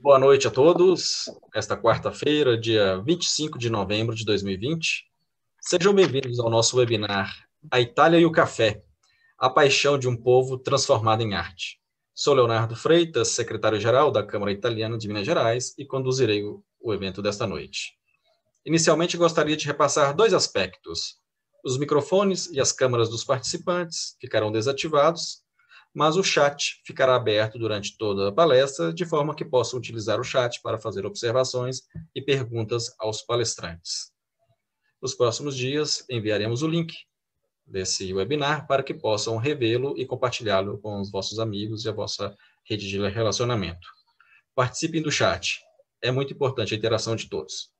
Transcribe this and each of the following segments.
Boa noite a todos. Esta quarta-feira, dia 25 de novembro de 2020. Sejam bem-vindos ao nosso webinar A Itália e o Café, a paixão de um povo transformado em arte. Sou Leonardo Freitas, secretário-geral da Câmara Italiana de Minas Gerais e conduzirei o, evento desta noite. Inicialmente, gostaria de repassar dois aspectos. Os microfones e as câmaras dos participantes ficarão desativados mas o chat ficará aberto durante toda a palestra, de forma que possam utilizar o chat para fazer observações e perguntas aos palestrantes. Nos próximos dias, enviaremos o link desse webinar para que possam revê-lo e compartilhá-lo com os vossos amigos e a vossa rede de relacionamento. Participem do chat. É muito importante a interação de todos.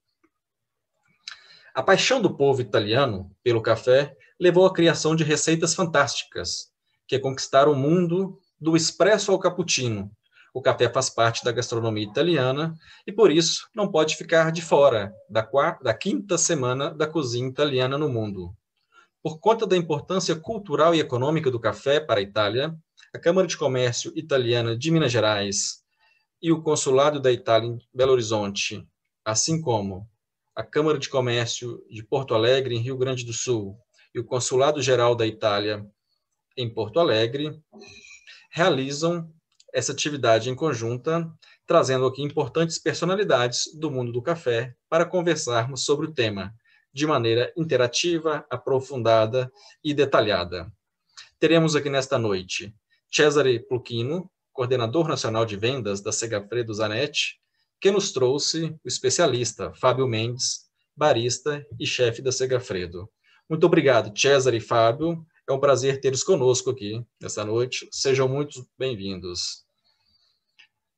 A paixão do povo italiano pelo café levou à criação de receitas fantásticas, que é conquistar o mundo do espresso ao cappuccino. O café faz parte da gastronomia italiana e, por isso, não pode ficar de fora da, quarta, da quinta semana da cozinha italiana no mundo. Por conta da importância cultural e econômica do café para a Itália, a Câmara de Comércio Italiana de Minas Gerais e o Consulado da Itália em Belo Horizonte, assim como a Câmara de Comércio de Porto Alegre, em Rio Grande do Sul, e o Consulado Geral da Itália em Porto Alegre, realizam essa atividade em conjunta, trazendo aqui importantes personalidades do mundo do café para conversarmos sobre o tema de maneira interativa, aprofundada e detalhada. Teremos aqui nesta noite Cesare Pluchino, coordenador nacional de vendas da Segafredo Zanetti, que nos trouxe o especialista Fábio Mendes, barista e chefe da Segafredo. Muito obrigado, Cesare e Fábio, é um prazer tê-los conosco aqui nesta noite. Sejam muito bem-vindos.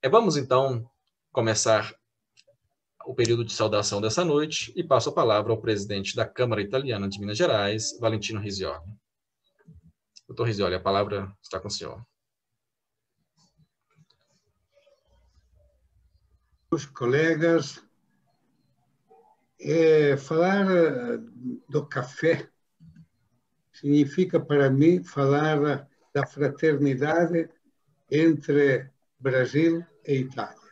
É, vamos então começar o período de saudação dessa noite e passo a palavra ao presidente da Câmara Italiana de Minas Gerais, Valentino Risioli. Doutor Risioli, a palavra está com o senhor. Os colegas, é, falar do café significa para mim falar da fraternidade entre Brasil e Itália.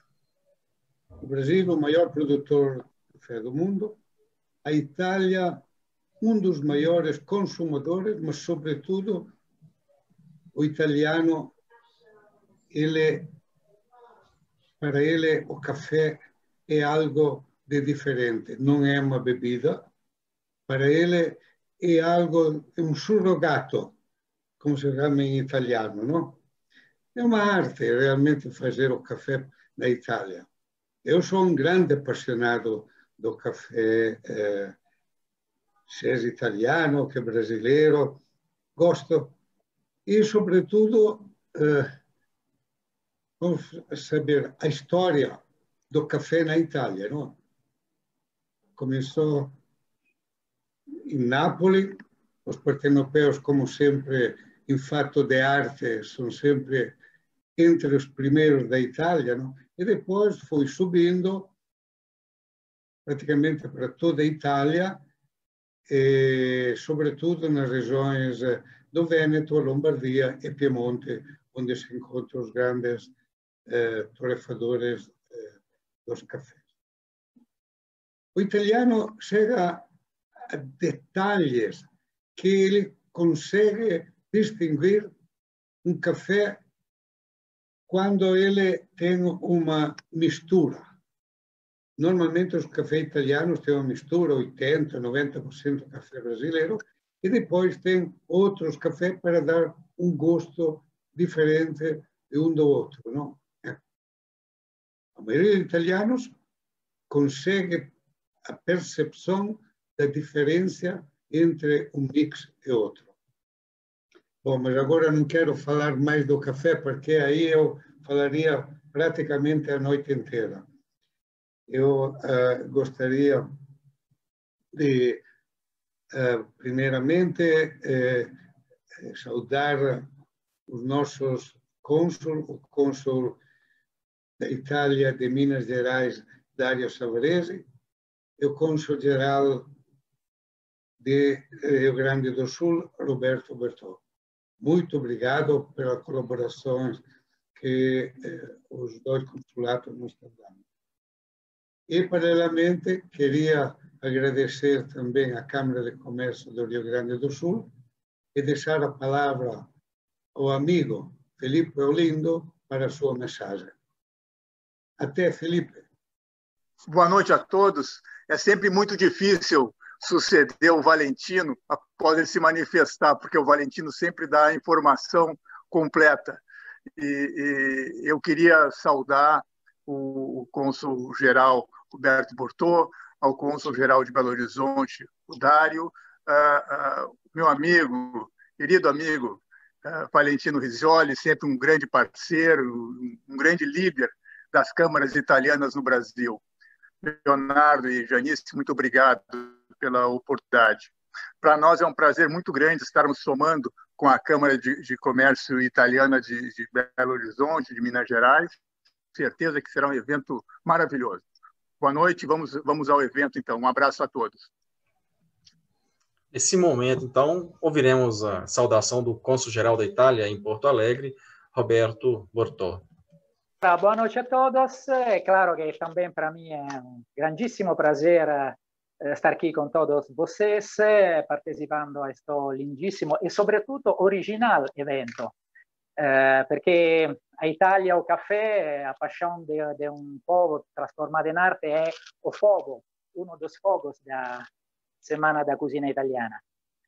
O Brasil, o maior produtor de café do mundo, a Itália, um dos maiores consumidores, mas, sobretudo, o italiano, ele, para ele, o café é algo de diferente, não é uma bebida. Para ele, è algo, è un surrogato, come si chiama in italiano, no? È un'arte realmente fare o caffè na Itália. Eu sou um grande apaixonado do café, eh, seja italiano que brasileiro, gosto. E, sobretudo, eh, vamos saber a história do café na Itália, não? Começou em Nápoles, os partenopéus, como sempre, em fato de arte, são sempre entre os primeiros da Itália, não? e depois foi subindo praticamente para toda a Itália, e sobretudo nas regiões do Vêneto, Lombardia e Piemonte, onde se encontram os grandes eh, torrefadores eh, dos cafés. O italiano chega detalhes que ele consegue distinguir um café quando ele tem uma mistura. Normalmente os cafés italianos têm uma mistura, 80%, 90% café brasileiro, e depois tem outros cafés para dar um gosto diferente de um do outro. Não? A maioria dos italianos consegue a percepção da diferença entre um mix e outro. Bom, mas agora não quero falar mais do café, porque aí eu falaria praticamente a noite inteira. Eu uh, gostaria de, uh, primeiramente, uh, saudar os nossos cônsul, o cônsul da Itália de Minas Gerais, Dario Savarese, e o cônsul geral de Rio Grande do Sul, Roberto Bertol. Muito obrigado pela colaboração que eh, os dois consulados nos estão dando. E, paralelamente, queria agradecer também à Câmara de Comércio do Rio Grande do Sul e deixar a palavra ao amigo Felipe Olindo para a sua mensagem. Até, Felipe. Boa noite a todos. É sempre muito difícil suceder o Valentino após ele se manifestar, porque o Valentino sempre dá a informação completa. E, e eu queria saudar o, o cônsul-geral Roberto Bortô, ao cônsul-geral de Belo Horizonte, o Dário, meu amigo, querido amigo, Valentino Rizzoli, sempre um grande parceiro, um grande líder das câmaras italianas no Brasil. Leonardo e Janice, muito obrigado pela oportunidade. Para nós é um prazer muito grande estarmos somando com a Câmara de, de Comércio Italiana de, de, Belo Horizonte, de Minas Gerais. Certeza que será um evento maravilhoso. Boa noite, vamos, vamos ao evento então. Um abraço a todos. Nesse momento, então, ouviremos a saudação do cônsul-geral da Itália em Porto Alegre, Roberto Bortò. Boa noite a todos. É claro que também para mim é um grandíssimo prazer eh, estar aqui com todos vocês, eh, participando a este lindíssimo e, sobretudo, original evento. Eh, perché a Italia o caffè, a paixão de, de um povo transformado em arte é o fogo, um dos fogos da Semana da Cozinha Italiana.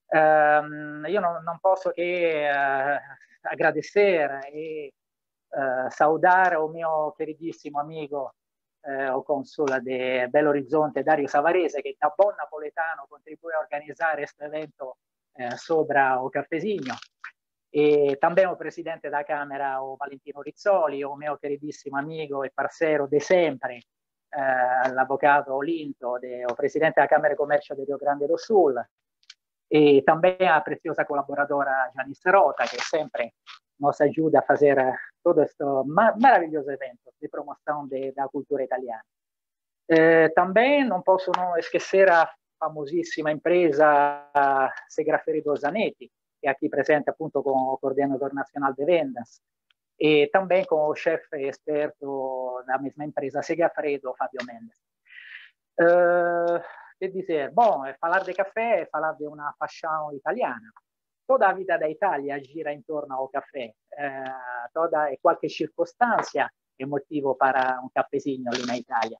Um, io non, non, posso che uh, agradecer e uh, saudare o mio queridissimo amigo uh, o console di Belo Horizonte, Dario Savarese, che da buon napoletano contribuì a organizzare questo evento sopra o Cartesigno. E também o presidente da Câmara, o Valentino Rizzoli, o meu queridissimo amigo e parceiro de sempre, eh, l'avvocato Olinto, de, o presidente da Câmara de Comércio de Rio Grande do Sul, e também a preciosa colaboradora Janice Rota, que sempre nos ajuda a fazer todo este maravilhoso evento de promoção de, da cultura italiana. Eh, não posso não esquecer a famosissima empresa Segraferi Zanetti, que é aqui presente appunto com o coordenador nacional de vendas, e também com o chefe experto da mesma empresa, Segafredo, Fabio Mendes. Uh, que dizer, bom, é falar de café é falar de paixão italiana. Toda a vida da Itália gira em torno ao café. Uh, toda e qualquer circunstância é motivo para um cafezinho ali na Itália.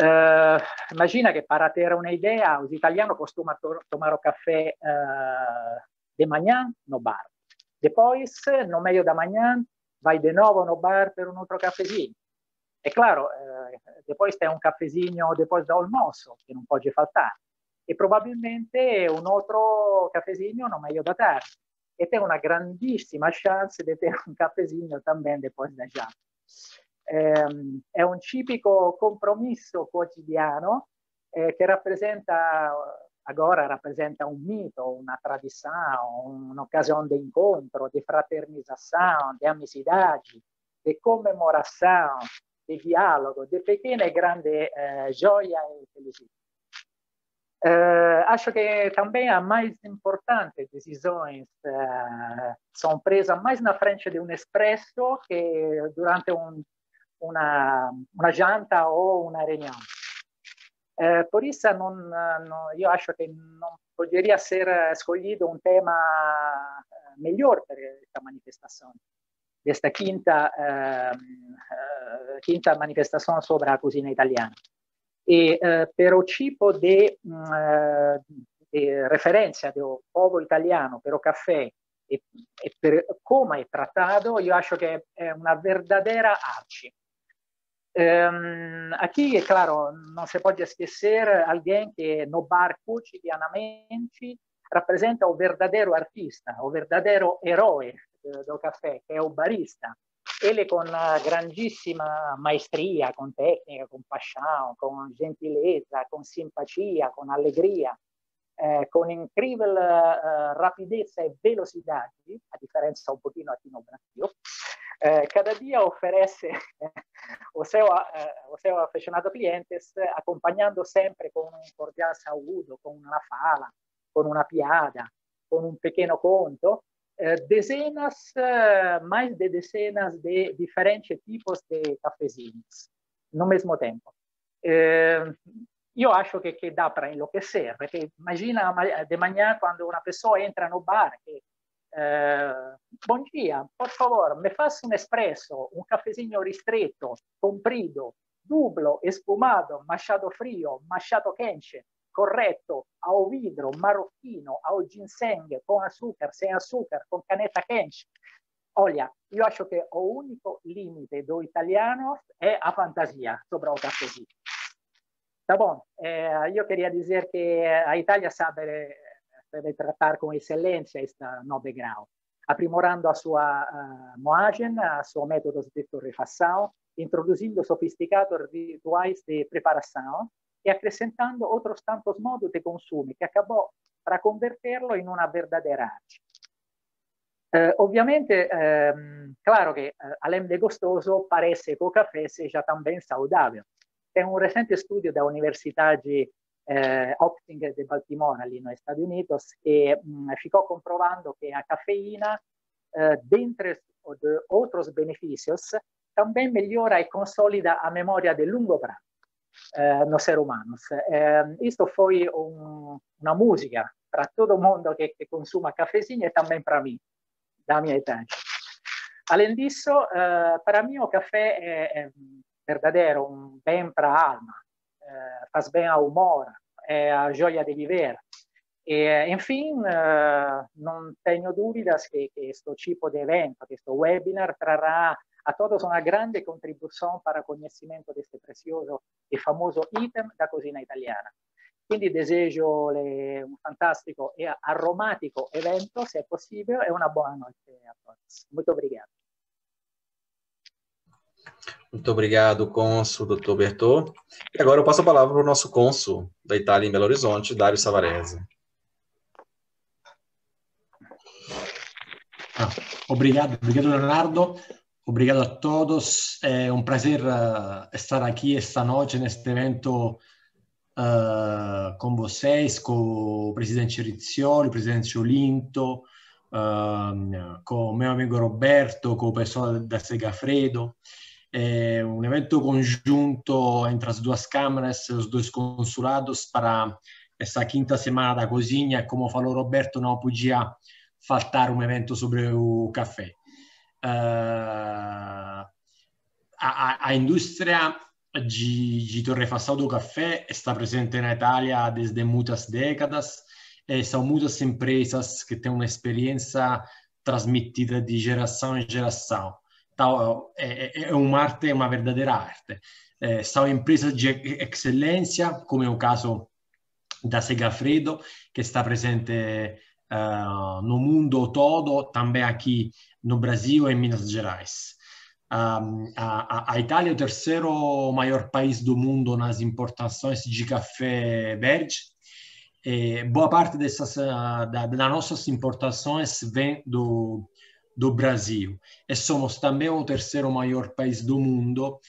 Uh, imagina que para ter uma ideia, os italianos costumam to tomar o café uh, de manhã no bar. Depois, no meio da manhã, vai de novo no bar per um outro cafezinho. É claro, eh, depois tem um cafezinho depois do almoço, que não pode faltar. E provavelmente um outro cafezinho no meio da tarde. E tem uma grandissima chance de ter um cafezinho também depois da janta. É, é um típico compromisso quotidiano eh, che rappresenta agora rappresenta un mito, una tradição, un'occasione di incontro, di fraternizzazione, di amizade, di commemorazione, di dialogo, di pequena e grande eh, gioia e felicità. Eh, acho que também a mais importante decisões eh, são presas mais na frente de um expresso que durante um, uma, uma janta ou uma reunião. Eh, por isso, non, no, io acho che non poderia ser escolhido un tema eh, melhor para esta manifestação, desta quinta, uh, quinta manifestação sobre a cozinha italiana. E uh, per o tipo di, uh, di referenza del povo italiano, per o caffè e, e per come è trattato, io acho che è una verdadeira arte. Um, aqui, é claro, não se pode esquecer alguém que no bar cotidianamente representa o verdadeiro artista, o verdadeiro herói do café, que é o barista. Ele com grandissima maestria, com técnica, com paixão, com gentileza, com simpatia, com alegria, eh, com incrível uh, rapidez e velocidade, a diferença um pouquinho aqui no Brasil, eh, cada dia oferece o seu, eh, o seu aficionado clientes, acompanhando sempre com um cordial saúdo, com uma fala, com uma piada, com um pequeno conto, eh, dezenas, eh, mais de dezenas de diferentes tipos de cafezinhos no mesmo tempo. Eh, io acho che, che dà para enlouquecer, perché immagina de manhã quando una pessoa entra no bar che eh, bom dia, por favor, me faça um espresso, um cafezinho ristretto, comprido, duplo, espumado, machado frio, machado quente, corretto, ao vidro, marocchino, ao ginseng, com açúcar, sem açúcar, com caneta quente. Olha, io acho che o limite do italiano è a fantasia sobre o cafezinho. Tá bom, eh, io queria dizer que a Itália sabe deve tratar com excelência esta 9 grau, aprimorando a sua uh, moagem, a seu método de torrefação, introduzindo sofisticados rituais de preparação e acrescentando outros tantos modos de consumo que acabou para converterlo em uma verdadeira arte. Uh, ovviamente, um, claro que, uh, além de gostoso, parece que o café seja também saudável. Tem um recente estudo da Universidade eh, Opting de Baltimore ali nos Estados Unidos que mh, mm, comprovando que a cafeína, eh, dentre de outros benefícios, também melhora e consolida a memória de longo prazo eh, nos seres humanos. Eh, isto foi um, uma música para todo mundo que, que consuma cafezinho e também para mim, da minha idade. Além disso, eh, para mim o café é, é verdadeiro um bem para a alma, eh, faz bem ao humor, é a joia de viver. E, enfim, uh, não tenho dúvidas que, que este tipo de evento, este webinar, trará a todos uma grande contribuição para o conhecimento deste precioso e famoso item da cozinha italiana. Quindi desejo un fantastico e aromatico evento, se è possibile, e una buona notte a tutti. Muito obrigado. Muito obrigado, cônsul, doutor Bertô. E agora eu passo a palavra para o nosso cônsul da Itália em Belo Horizonte, Dário Savarese. Ah, obrigado, obrigado, Leonardo. Obrigado a todos. É um prazer uh, estar aqui esta noite neste evento uh, com vocês, com o presidente Rizzioli, o presidente Olinto, uh, com o meu amigo Roberto, com o pessoal da Segafredo. é um evento conjunto entre as duas câmaras, os dois consulados para essa quinta semana da cozinha. Como falou Roberto, não podia faltar um evento sobre o café. Uh, a, a, indústria de, de torrefação do café está presente na Itália desde muitas décadas. E são muitas empresas que têm uma experiência transmitida de geração em geração tal, é, é, é uma arte, é uma verdadeira arte. É, são empresas de excelência, como é o caso da Segafredo, que está presente uh, no mundo todo, também aqui no Brasil e Minas Gerais. Um, a, a, Itália é o terceiro maior país do mundo nas importações de café verde. E boa parte dessas uh, da, das nossas importações vem do do Brasil. E somos também o terceiro maior país do mundo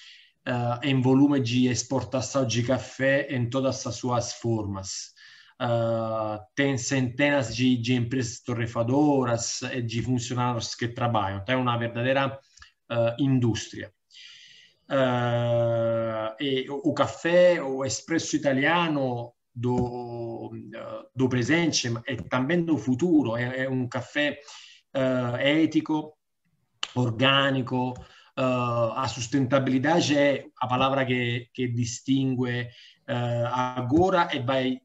uh, em volume de exportação de café em todas as suas formas. Uh, tem centenas de, de, empresas torrefadoras e de funcionários que trabalham. Então, é uma verdadeira uh, indústria. e o café, o espresso italiano do, do presente e também do futuro, é, é um café uh, etico, orgânico, uh, a sustentabilidade é a palavra que, que distingue uh, agora e vai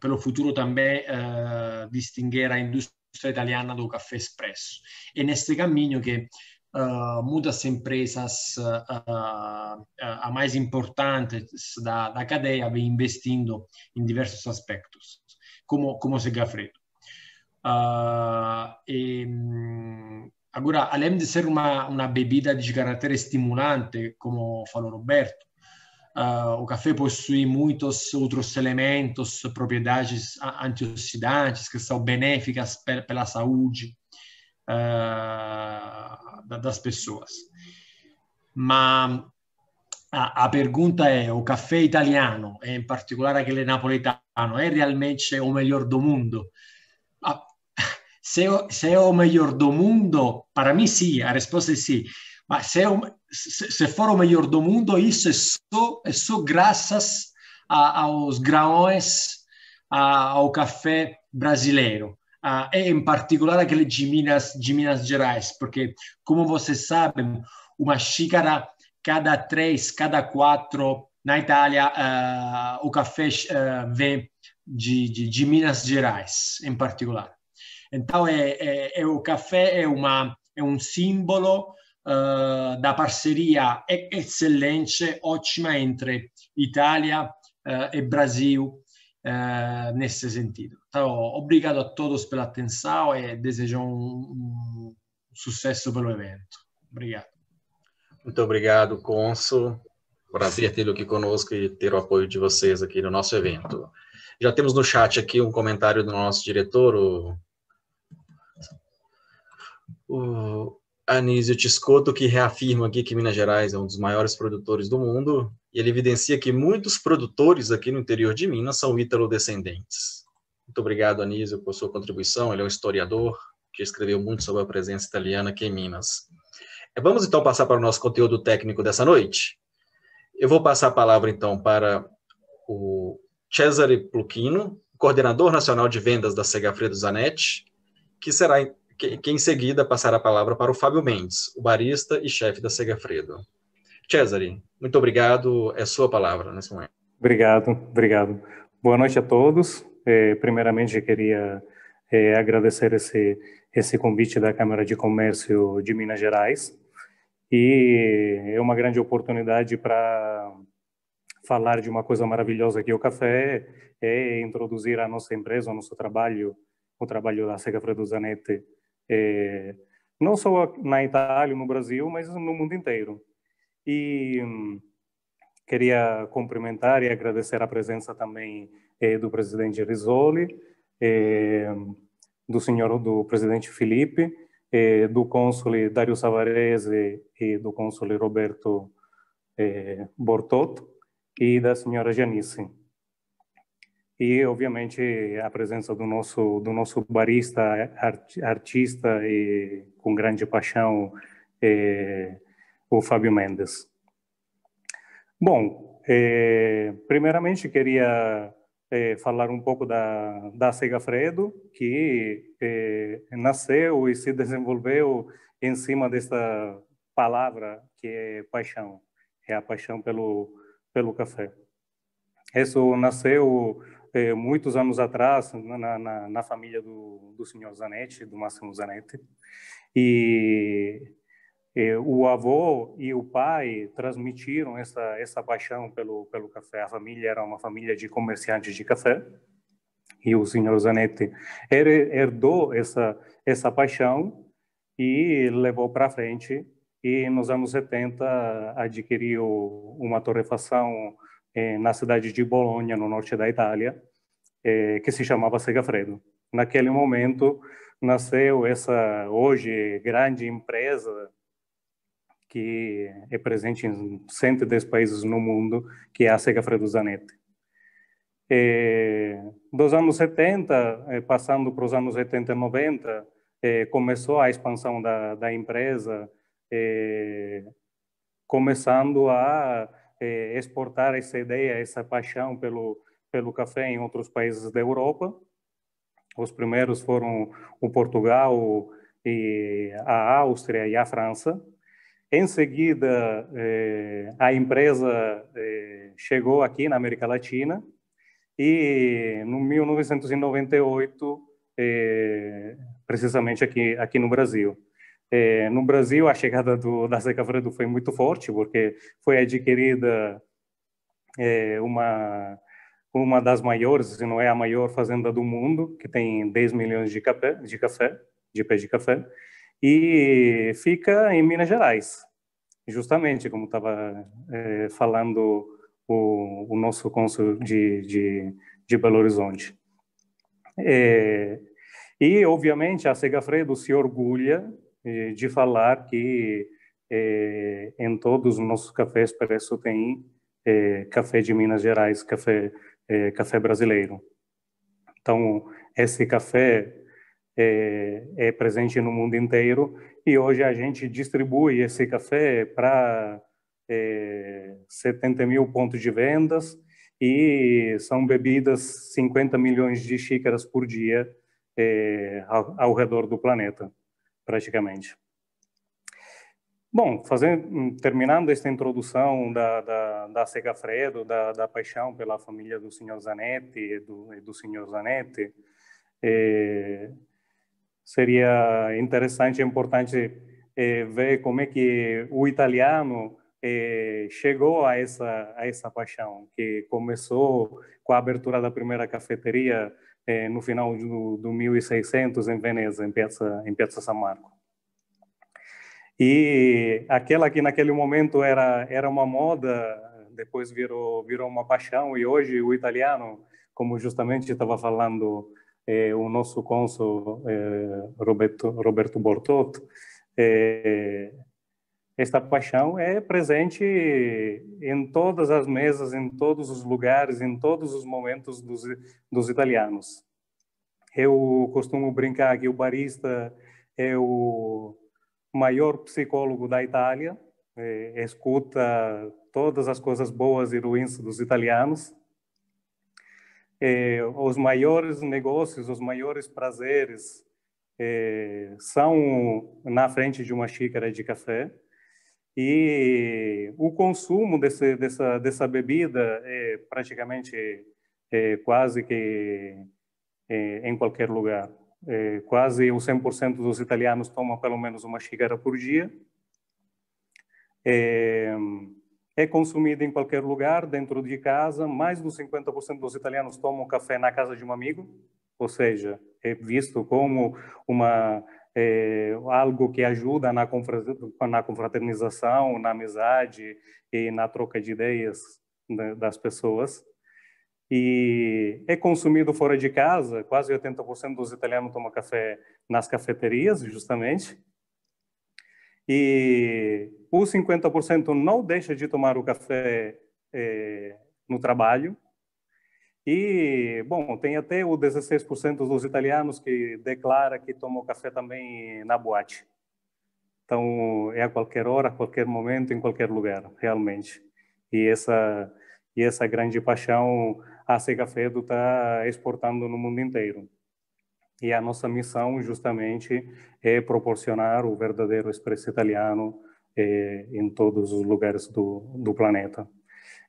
pelo futuro também distinguir a indústria italiana do café espresso. É neste caminho que Uh, muitas empresas uh, uh, a mais importantes da, cadeia vem investindo em diversos aspectos, como, como Segafredo. E, agora, além de ser uma, uma bebida de caráter estimulante, como falou Roberto, uh, o café possui muitos outros elementos, propriedades antioxidantes que são benéficas pela saúde uh, das pessoas. Mas a, a, pergunta é: o café italiano, em particular aquele napoletano, é realmente o melhor do mundo? se, se é o melhor do mundo, para mim sim, a resposta é sim. Mas se, é o, se, for o melhor do mundo, isso é só, é só graças a, aos grãos, a, ao café brasileiro. E em particular aquele de Minas, de Minas Gerais, porque, como vocês sabem, uma xícara cada três, cada quatro, na Itália, uh, o café uh, vem de, de, de, Minas Gerais, em particular. Então, é, é, é o café é, uma, é um símbolo uh, da parceria excelente, ótima entre Itália e Brasil nesse sentido. Então, obrigado a todos pela atenção e desejo um, um sucesso pelo evento. Obrigado. Muito obrigado, Consul. Prazer tê-lo aqui conosco e ter o apoio de vocês aqui no nosso evento. Já temos no chat aqui um comentário do nosso diretor, o, o Anísio Tiscoto, que reafirma aqui que Minas Gerais é um dos maiores produtores do mundo, e ele evidencia que muitos produtores aqui no interior de Minas são ítalo-descendentes. Muito obrigado, Anísio, por sua contribuição. Ele é um historiador que escreveu muito sobre a presença italiana aqui em Minas. Vamos então passar para o nosso conteúdo técnico dessa noite. Eu vou passar a palavra então para o Cesare Pluchino, coordenador nacional de vendas da Segafredo Zanetti, que será que, que, em seguida passará a palavra para o Fábio Mendes, o barista e chefe da Segafredo. Cesare, muito obrigado, é sua palavra nesse momento. Obrigado, obrigado. Boa noite a todos. É, primeiramente, queria é, agradecer esse, esse convite da Câmara de Comércio de Minas Gerais e é uma grande oportunidade para falar de uma coisa maravilhosa que é o café, é introduzir a nossa empresa, o nosso trabalho, o trabalho da Sega Fredo Zanetti, é, não só na Itália, no Brasil, mas no mundo inteiro. E hum, queria cumprimentar e agradecer a presença também é, do presidente Risoli, é, do senhor, do presidente Felipe, eh, do cônsule Dario Savarese e do cônsule Roberto eh, Bortotto e da senhora Janice. E, obviamente, a presença do nosso, do nosso barista, art, artista e com grande paixão, eh, o Fábio Mendes. Bom, eh, primeiramente queria é, falar um pouco da, da Segafredo, que é, nasceu e se desenvolveu em cima dessa palavra que é paixão, é a paixão pelo, pelo café. Isso nasceu é, muitos anos atrás na, na, na família do, do senhor Zanetti, do Máximo Zanetti, e o avô e o pai transmitiram essa essa paixão pelo pelo café. A família era uma família de comerciantes de café e o senhor Zanetti herdou essa essa paixão e levou para frente. E nos anos 70 adquiriu uma torrefação eh, na cidade de Bolonha, no norte da Itália, eh, que se chamava Segafredo. Naquele momento nasceu essa hoje grande empresa que é presente em 110 países no mundo, que é a Segafredo Zanetti. É, dos anos 70, é, passando para os anos 80 e 90, é, começou a expansão da, da empresa, começando a exportar essa ideia, essa paixão pelo, pelo café em outros países da Europa. Os primeiros foram o Portugal, e a Áustria e a França. Em seguida, eh, a empresa eh, chegou aqui na América Latina e, no 1998, eh, precisamente aqui aqui no Brasil. no Brasil, a chegada do, da Seca Fredo foi muito forte, porque foi adquirida uma uma das maiores, se não é a maior fazenda do mundo, que tem 10 milhões de café, de café, de pés de café e fica em Minas Gerais, justamente como estava é, falando o, o, nosso cônsul de, de, de Belo Horizonte. É, e, obviamente, a Segafredo se orgulha é, de falar que é, em todos os nossos cafés Expresso tem é, café de Minas Gerais, café, é, café brasileiro. Então, esse café é, é presente no mundo inteiro e hoje a gente distribui esse café para é, 70 mil pontos de vendas e são bebidas 50 milhões de xícaras por dia é, ao, ao, redor do planeta, praticamente. Bom, fazendo, terminando esta introdução da, da, da Segafredo, da, da paixão pela família do senhor Zanetti e do, do senhor Zanetti, é, seria interessante e importante é, ver como é que o italiano é, chegou a essa a essa paixão que começou com a abertura da primeira cafeteria no final do, do 1600 em Veneza, em Piazza em Piazza San Marco. E aquela que naquele momento era era uma moda, depois virou virou uma paixão e hoje o italiano, como justamente estava falando eh, o nosso cônsul eh, Roberto, Roberto Bortotto, eh, esta paixão é presente em todas as mesas, em todos os lugares, em todos os momentos dos, dos italianos. Eu costumo brincar que o barista é o maior psicólogo da Itália, é, escuta todas as coisas boas e ruins dos italianos eh, os maiores negócios, os maiores prazeres eh, são na frente de uma xícara de café e o consumo desse, dessa, dessa bebida é praticamente é, quase que é, em qualquer lugar. É, quase o 100% dos italianos tomam pelo menos uma xícara por dia. É, é consumida em qualquer lugar, dentro de casa. Mais de 50% dos italianos tomam café na casa de um amigo, ou seja, é visto como uma é, algo que ajuda na, na confraternização, na amizade e na troca de ideias das pessoas. E é consumido fora de casa, quase 80% dos italianos tomam café nas cafeterias, justamente. E os 50% não deixa de tomar o café é, no trabalho. E, bom, tem até o 16% dos italianos que declara que tomam café também na boate. Então, é a qualquer hora, a qualquer momento, em qualquer lugar, realmente. E essa, e essa grande paixão a Segafredo está exportando no mundo inteiro. E a nossa missão, justamente, é proporcionar o verdadeiro expresso italiano eh, em todos os lugares do, do planeta.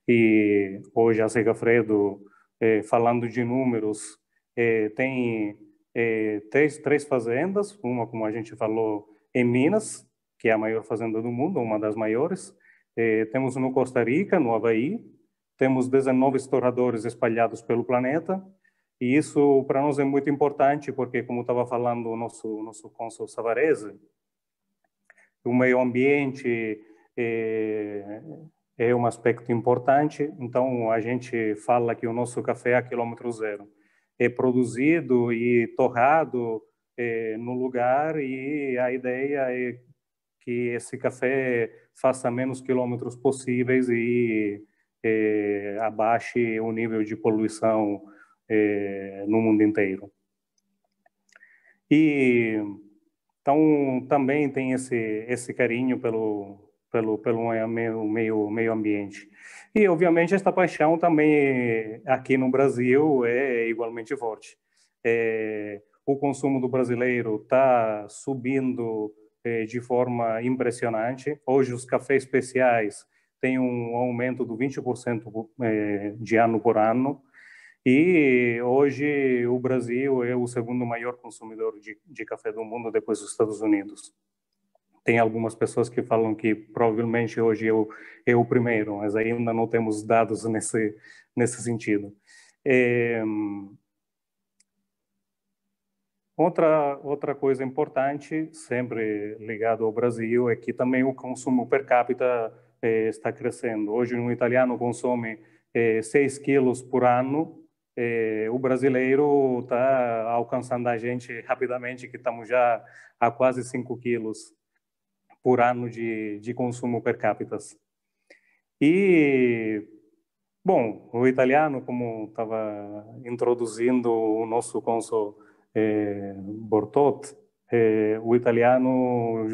E hoje a Segafredo, eh, falando de números, eh, tem eh, três, três fazendas, uma, como a gente falou, em Minas, que é a maior fazenda do mundo, uma das maiores. Eh, temos no Costa Rica, no Havaí, temos 19 estouradores espalhados pelo planeta, e isso para nós é muito importante, porque, como estava falando o nosso, nosso cônsul Savarese, o meio ambiente é, é um aspecto importante. Então, a gente fala que o nosso café é a quilômetro zero. É produzido e torrado é, no lugar e a ideia é que esse café faça menos quilômetros possíveis e abaixe o nível de poluição é, no mundo inteiro. E então também tem esse esse carinho pelo pelo pelo meio meio meio ambiente. E obviamente esta paixão também aqui no Brasil é igualmente forte. É, o consumo do brasileiro está subindo é, de forma impressionante. Hoje os cafés especiais têm um aumento do 20% é, de ano por ano. E hoje o Brasil é o segundo maior consumidor de, de café do mundo depois dos Estados Unidos. Tem algumas pessoas que falam que provavelmente hoje é o, é o primeiro, mas ainda não temos dados nesse, nesse sentido. É, outra, outra coisa importante, sempre ligado ao Brasil, é que também o consumo per capita é, está crescendo. Hoje um italiano consome é, 6 quilos por ano eh, o brasileiro está alcançando a gente rapidamente, que estamos já a quase 5 quilos por ano de, de consumo per capita. E, bom, o italiano, como estava introduzindo o nosso cônsul é, Bortot, é, o italiano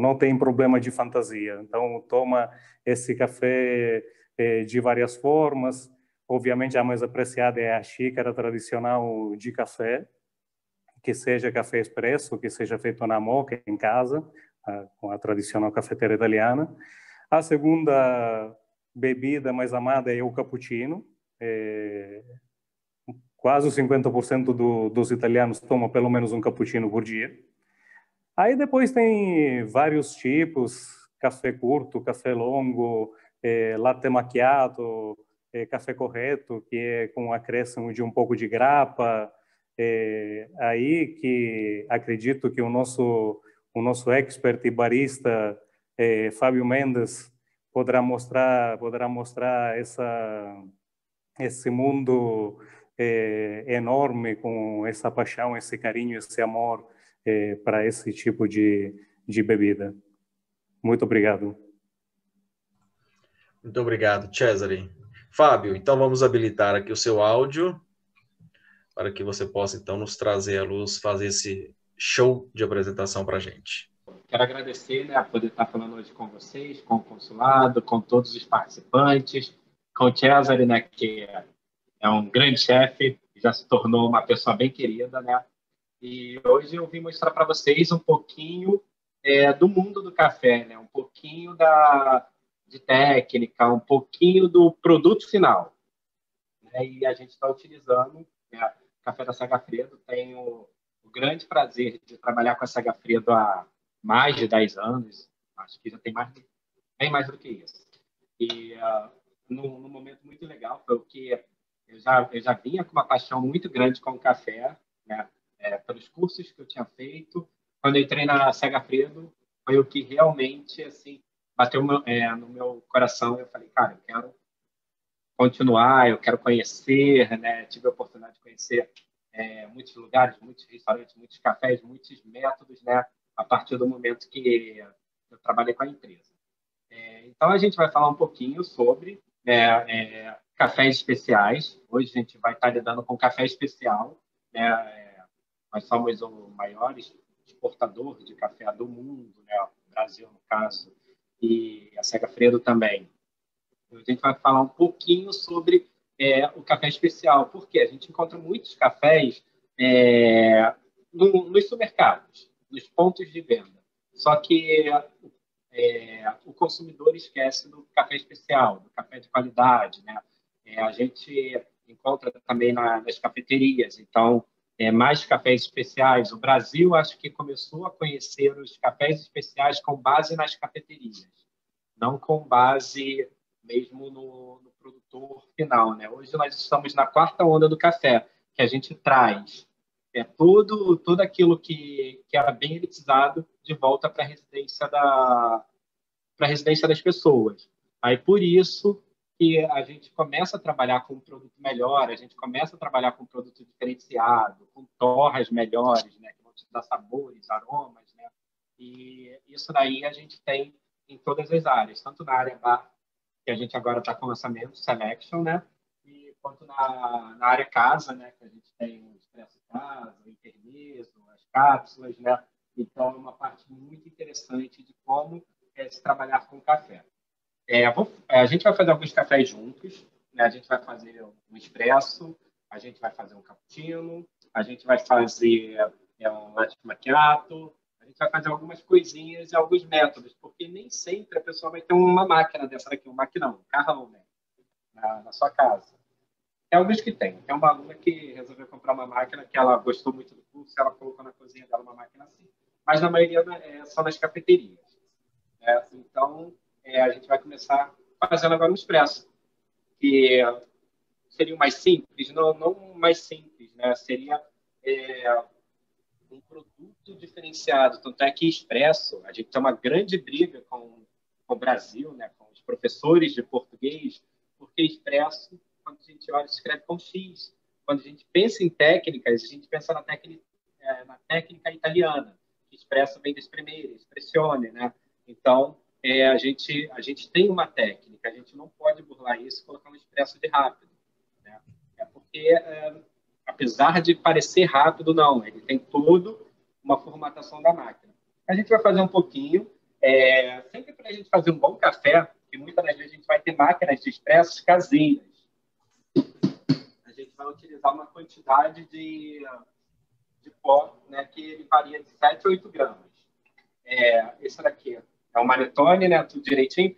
não tem problema de fantasia. Então, toma esse café é, de várias formas. Obviamente, a mais apreciada é a xícara tradicional de café, que seja café expresso, que seja feito na moca, em casa, com a tradicional cafeteira italiana. A segunda bebida mais amada é o cappuccino. É, quase 50% do, dos italianos tomam pelo menos um cappuccino por dia. Aí depois tem vários tipos, café curto, café longo, é, latte macchiato, é, café correto, que é com acréscimo de um pouco de grapa. É, aí que acredito que o nosso o nosso expert e barista é, Fábio Mendes poderá mostrar poderá mostrar essa esse mundo é, enorme com essa paixão, esse carinho, esse amor é, para esse tipo de, de bebida. Muito obrigado. Muito obrigado, Cesare. Fábio, então vamos habilitar aqui o seu áudio para que você possa então nos trazer à luz, fazer esse show de apresentação para a gente. Quero agradecer né, a poder estar falando hoje com vocês, com o consulado, com todos os participantes, com o Cesare, né, que é é um grande chefe, já se tornou uma pessoa bem querida, né? E hoje eu vim mostrar para vocês um pouquinho é, do mundo do café, né? Um pouquinho da de técnica, um pouquinho do produto final. Né? E a gente está utilizando né? café da Sagafredo. Tenho o grande prazer de trabalhar com a Sagafredo há mais de 10 anos. Acho que já tem mais, bem mais do que isso. E uh, num, num momento muito legal foi o que eu já, eu já vinha com uma paixão muito grande com o café, né? É, pelos cursos que eu tinha feito. Quando eu entrei na Sega Fredo, foi o que realmente assim bateu no, é, no meu coração. Eu falei, cara, eu quero continuar, eu quero conhecer, né? Tive a oportunidade de conhecer é, muitos lugares, muitos restaurantes, muitos cafés, muitos métodos, né? A partir do momento que eu trabalhei com a empresa. É, então a gente vai falar um pouquinho sobre né, é, cafés especiais. Hoje a gente vai estar lidando com café especial. Né? É, nós somos o maior exportador de café do mundo, né? o Brasil, no caso, e a Sega Fredo também. A gente vai falar um pouquinho sobre é, o café especial, porque a gente encontra muitos cafés é, no, nos supermercados, nos pontos de venda. Só que é, o consumidor esquece do café especial, do café de qualidade, né? É, a gente encontra também na, nas cafeterias, então, é, mais cafés especiais. O Brasil, acho que começou a conhecer os cafés especiais com base nas cafeterias, não com base mesmo no, no produtor final. Né? Hoje nós estamos na quarta onda do café, que a gente traz é tudo tudo aquilo que, que era bem elitizado de volta para a residência da residência das pessoas. Aí por isso que a gente começa a trabalhar com um produto melhor, a gente começa a trabalhar com um produto diferenciado, com torras melhores, né, que vão te dar sabores, aromas, né? E isso daí a gente tem em todas as áreas, tanto na área bar, que a gente agora está com lançamento Selection, né? E quanto na, na área casa, né, que a gente tem o Expresso Casa, o Intermeso, as cápsulas, né? Então, é uma parte muito interessante de como é, se trabalhar com café. É, vou, é, a gente vai fazer alguns cafés juntos. Né? A gente vai fazer um expresso, a gente vai fazer um cappuccino, a gente vai fazer é, um latte macchiato, a gente vai fazer algumas coisinhas e alguns métodos, porque nem sempre a pessoa vai ter uma máquina dessa daqui, um maquinão, um carrão, né? Na, na, sua casa. Tem alguns que tem. Tem uma aluna que resolveu comprar uma máquina que ela gostou muito do curso, ela colocou na cozinha dela uma máquina assim. Mas na maioria é só nas cafeterias. Né? Então, é, a gente vai começar fazendo agora um expresso, que seria o mais simples, não, não mais simples, né? Seria é, um produto diferenciado. Tanto é que expresso, a gente tem uma grande briga com, com o Brasil, né? Com os professores de português, porque expresso, quando a gente olha, escreve com X. Quando a gente pensa em técnicas, a gente pensa na técnica, é, na técnica italiana. Expresso vem de primeiro, expressione, né? Então, é, a, gente, a gente tem uma técnica, a gente não pode burlar isso e colocar um expresso de rápido. Né? É porque é, apesar de parecer rápido, não. Ele tem todo uma formatação da máquina. A gente vai fazer um pouquinho. É, sempre para a gente fazer um bom café, que muitas das vezes a gente vai ter máquinas de expressos caseiras. A gente vai utilizar uma quantidade de, de pó né, que ele varia de 7 a 8 gramas. É, esse daqui é o manetone, né, tudo direitinho.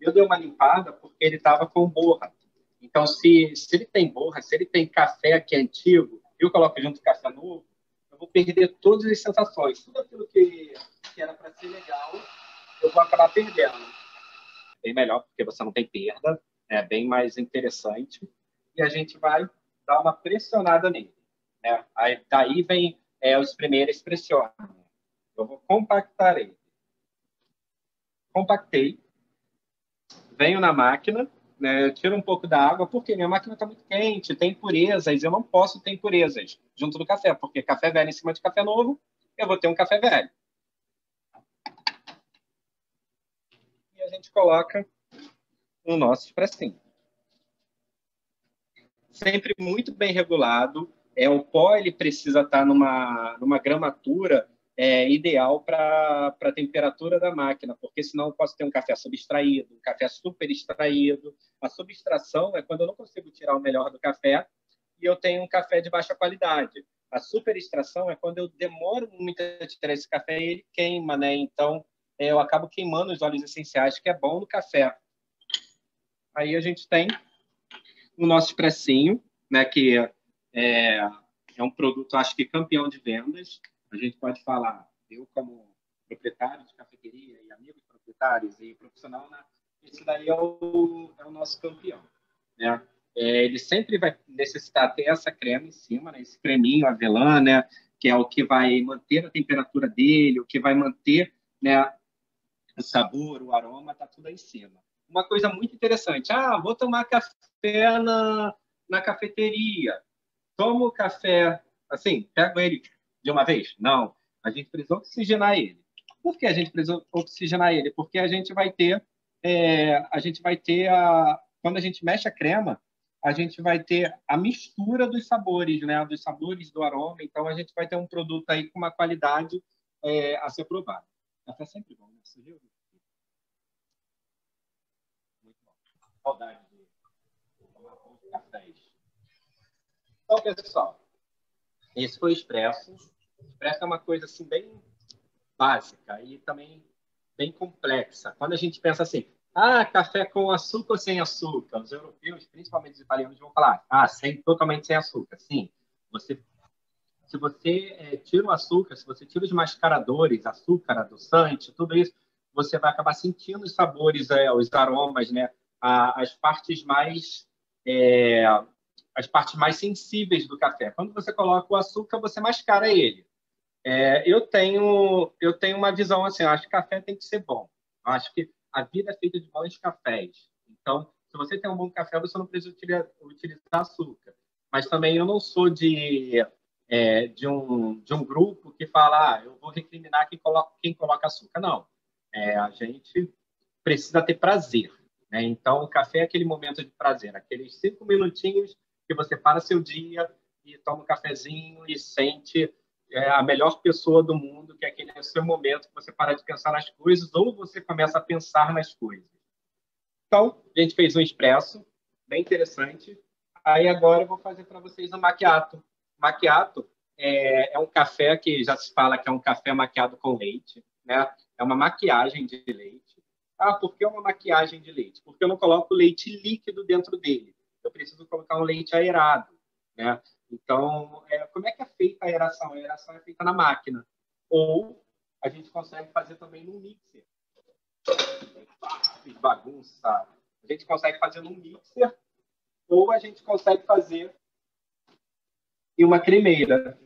Eu dei uma limpada porque ele estava com borra. Então, se, se ele tem borra, se ele tem café é antigo, eu coloco junto café novo, eu vou perder todas as sensações. Tudo aquilo que, que era para ser legal, eu vou acabar perdendo. Bem melhor, porque você não tem perda, é bem mais interessante. E a gente vai dar uma pressionada nele. Né? Aí, daí vem é, os primeiros pressionam. Eu vou compactar ele. Compactei. Venho na máquina né, tiro um pouco da água, porque minha máquina está muito quente, tem impurezas, eu não posso ter impurezas junto do café, porque café velho em cima de café novo, eu vou ter um café velho. E a gente coloca no nosso expressinho. Sempre muito bem regulado. É, o pó ele precisa estar tá numa, numa gramatura é, ideal para a temperatura da máquina, porque senão eu posso ter um café subextraído, um café super extraído. A subextração é quando eu não consigo tirar o melhor do café e eu tenho um café de baixa qualidade. A superextração é quando eu demoro muito a tirar esse café e ele queima, né? Então, é, eu acabo queimando os óleos essenciais, que é bom no café. Aí a gente tem o nosso expressinho, né? Que é, é um produto, acho que campeão de vendas a gente pode falar, eu como proprietário de cafeteria e amigos proprietários e profissional, né, esse daí é o, é o nosso campeão. Né? É, ele sempre vai necessitar ter essa crema em cima, né? esse creminho avelã, né? que é o que vai manter a temperatura dele, o que vai manter né, o sabor, o aroma, está tudo aí em cima. Uma coisa muito interessante, ah, vou tomar café na, na cafeteria, tomo café, assim, pego ele de uma vez? Não. A gente precisa oxigenar ele. Por que a gente precisa oxigenar ele? Porque a gente vai ter, é, a gente vai ter a, quando a gente mexe a crema, a gente vai ter a mistura dos sabores, né? Dos sabores do aroma. Então a gente vai ter um produto aí com uma qualidade é, a ser provada. Café sempre bom, né? Muito bom. Saudade de. Então, pessoal, esse foi o expresso. Expresso é uma coisa assim bem básica e também bem complexa. Quando a gente pensa assim, ah, café com açúcar ou sem açúcar? Os europeus, principalmente os italianos, vão falar, ah, sem, totalmente sem açúcar. Sim, você, se você é, tira o açúcar, se você tira os mascaradores, açúcar, adoçante, tudo isso, você vai acabar sentindo os sabores, é, os aromas, né? as partes mais é, as partes mais sensíveis do café. Quando você coloca o açúcar, você mascara ele. É, eu tenho eu tenho uma visão assim, acho que café tem que ser bom. Eu acho que a vida é feita de bons cafés. Então, se você tem um bom café, você não precisa utilizar, utilizar açúcar. Mas também eu não sou de é, de um de um grupo que fala, ah, eu vou recriminar quem coloca quem coloca açúcar. Não, é, a gente precisa ter prazer. Né? Então, o café é aquele momento de prazer, aqueles cinco minutinhos que você para seu dia e toma um cafezinho e sente é, a melhor pessoa do mundo, que é aquele seu momento que você para de pensar nas coisas ou você começa a pensar nas coisas. Então, a gente fez um expresso, bem interessante. Aí agora eu vou fazer para vocês um maquiato. Maquiato é, é, um café que já se fala que é um café maquiado com leite, né? É uma maquiagem de leite. Ah, por que uma maquiagem de leite? Porque eu não coloco leite líquido dentro dele. Eu preciso colocar um leite aerado, né? Então, é, como é que é feita a aeração? A aeração é feita na máquina. Ou a gente consegue fazer também no mixer. Bagunça. A gente consegue fazer no mixer ou a gente consegue fazer em uma cremeira,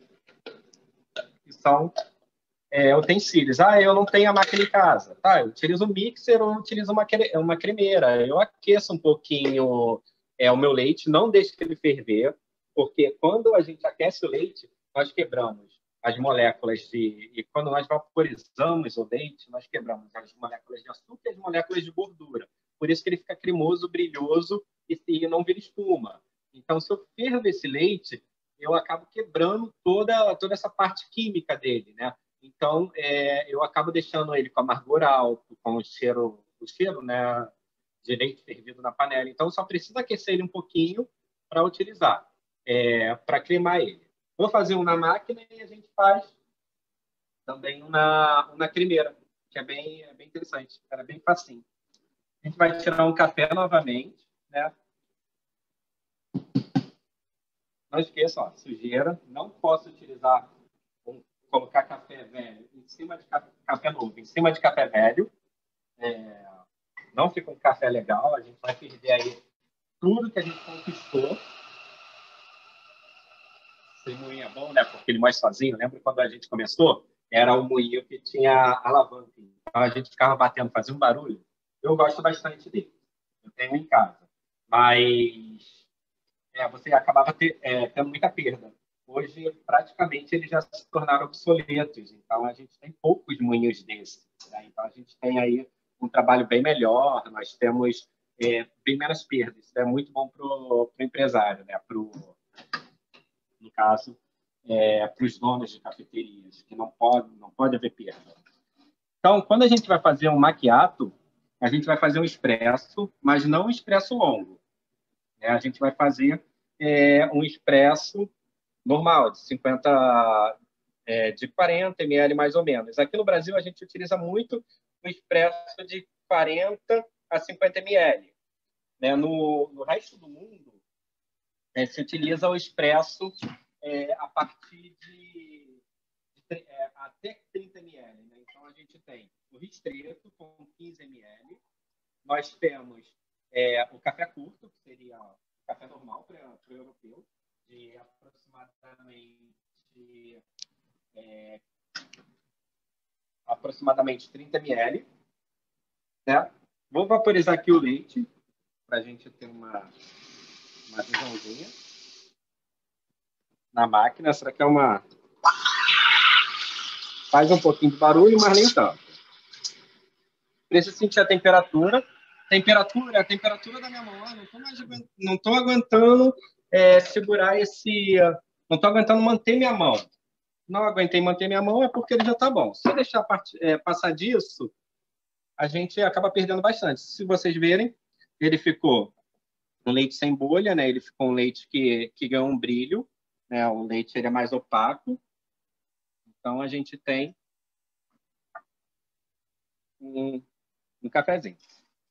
que são é, utensílios. Ah, eu não tenho a máquina em casa. Tá, eu utilizo um mixer ou utilizo uma, uma cremeira. Eu aqueço um pouquinho é, o meu leite, não deixe ele ferver, porque quando a gente aquece o leite, nós quebramos as moléculas de. E quando nós vaporizamos o leite, nós quebramos as moléculas de açúcar e as moléculas de gordura. Por isso que ele fica cremoso, brilhoso e, e não vira espuma. Então, se eu fervo esse leite, eu acabo quebrando toda, toda essa parte química dele, né? Então, é, eu acabo deixando ele com amargor alto, com o cheiro, o cheiro, né? Direito fervido na panela. Então, só precisa aquecer ele um pouquinho para utilizar, é, para cremar ele. Vou fazer um na máquina e a gente faz também um na, um na cremeira, que é bem, é bem interessante, era bem facinho. A gente vai tirar um café novamente, né? Não esqueça, ó, sujeira. Não posso utilizar, colocar café velho em cima de café, café novo, em cima de café velho. É, não fica um café legal. A gente vai perder aí tudo que a gente conquistou. Esse moinho é bom, né? Porque ele moe sozinho. Lembra quando a gente começou? Era um moinho que tinha alavanca. Então a gente ficava batendo, fazia um barulho. Eu gosto bastante dele. Eu tenho em casa. Mas é, você acabava ter, é, tendo muita perda. Hoje, praticamente, eles já se tornaram obsoletos. Então, a gente tem poucos moinhos desses. Né? Então, a gente tem aí um trabalho bem melhor, nós temos é, bem menos perdas. Isso é muito bom para o empresário, né? pro, no caso, é, para os donos de cafeterias, que não pode, não pode haver perda. Então, quando a gente vai fazer um maquiato, a gente vai fazer um expresso, mas não um expresso longo. Né? A gente vai fazer é, um expresso normal, de 50, é, de 40 ml mais ou menos. Aqui no Brasil, a gente utiliza muito o expresso de 40 a 50 ml. Né? No, no resto do mundo, é, se utiliza o expresso é, a partir de, de é, até 30 ml. Né? Então, a gente tem o ristreto com 15 ml, nós temos é, o café curto, que seria o café normal para o europeu, de aproximadamente, é, aproximadamente 30 ml. Né? Vou vaporizar aqui o leite, para a gente ter uma, uma visãozinha na máquina. Será que é uma. Faz um pouquinho de barulho, mas nem tanto. Precisa sentir a temperatura temperatura, a temperatura da minha mão, ah, não estou mais não tô aguentando é, segurar esse, não estou aguentando manter minha mão. Não aguentei manter minha mão é porque ele já está bom. Se eu deixar part, é, passar disso, a gente acaba perdendo bastante. Se vocês verem, ele ficou um leite sem bolha, né? Ele ficou um leite que, que ganhou um brilho, né? O leite ele é mais opaco. Então a gente tem um, um cafezinho.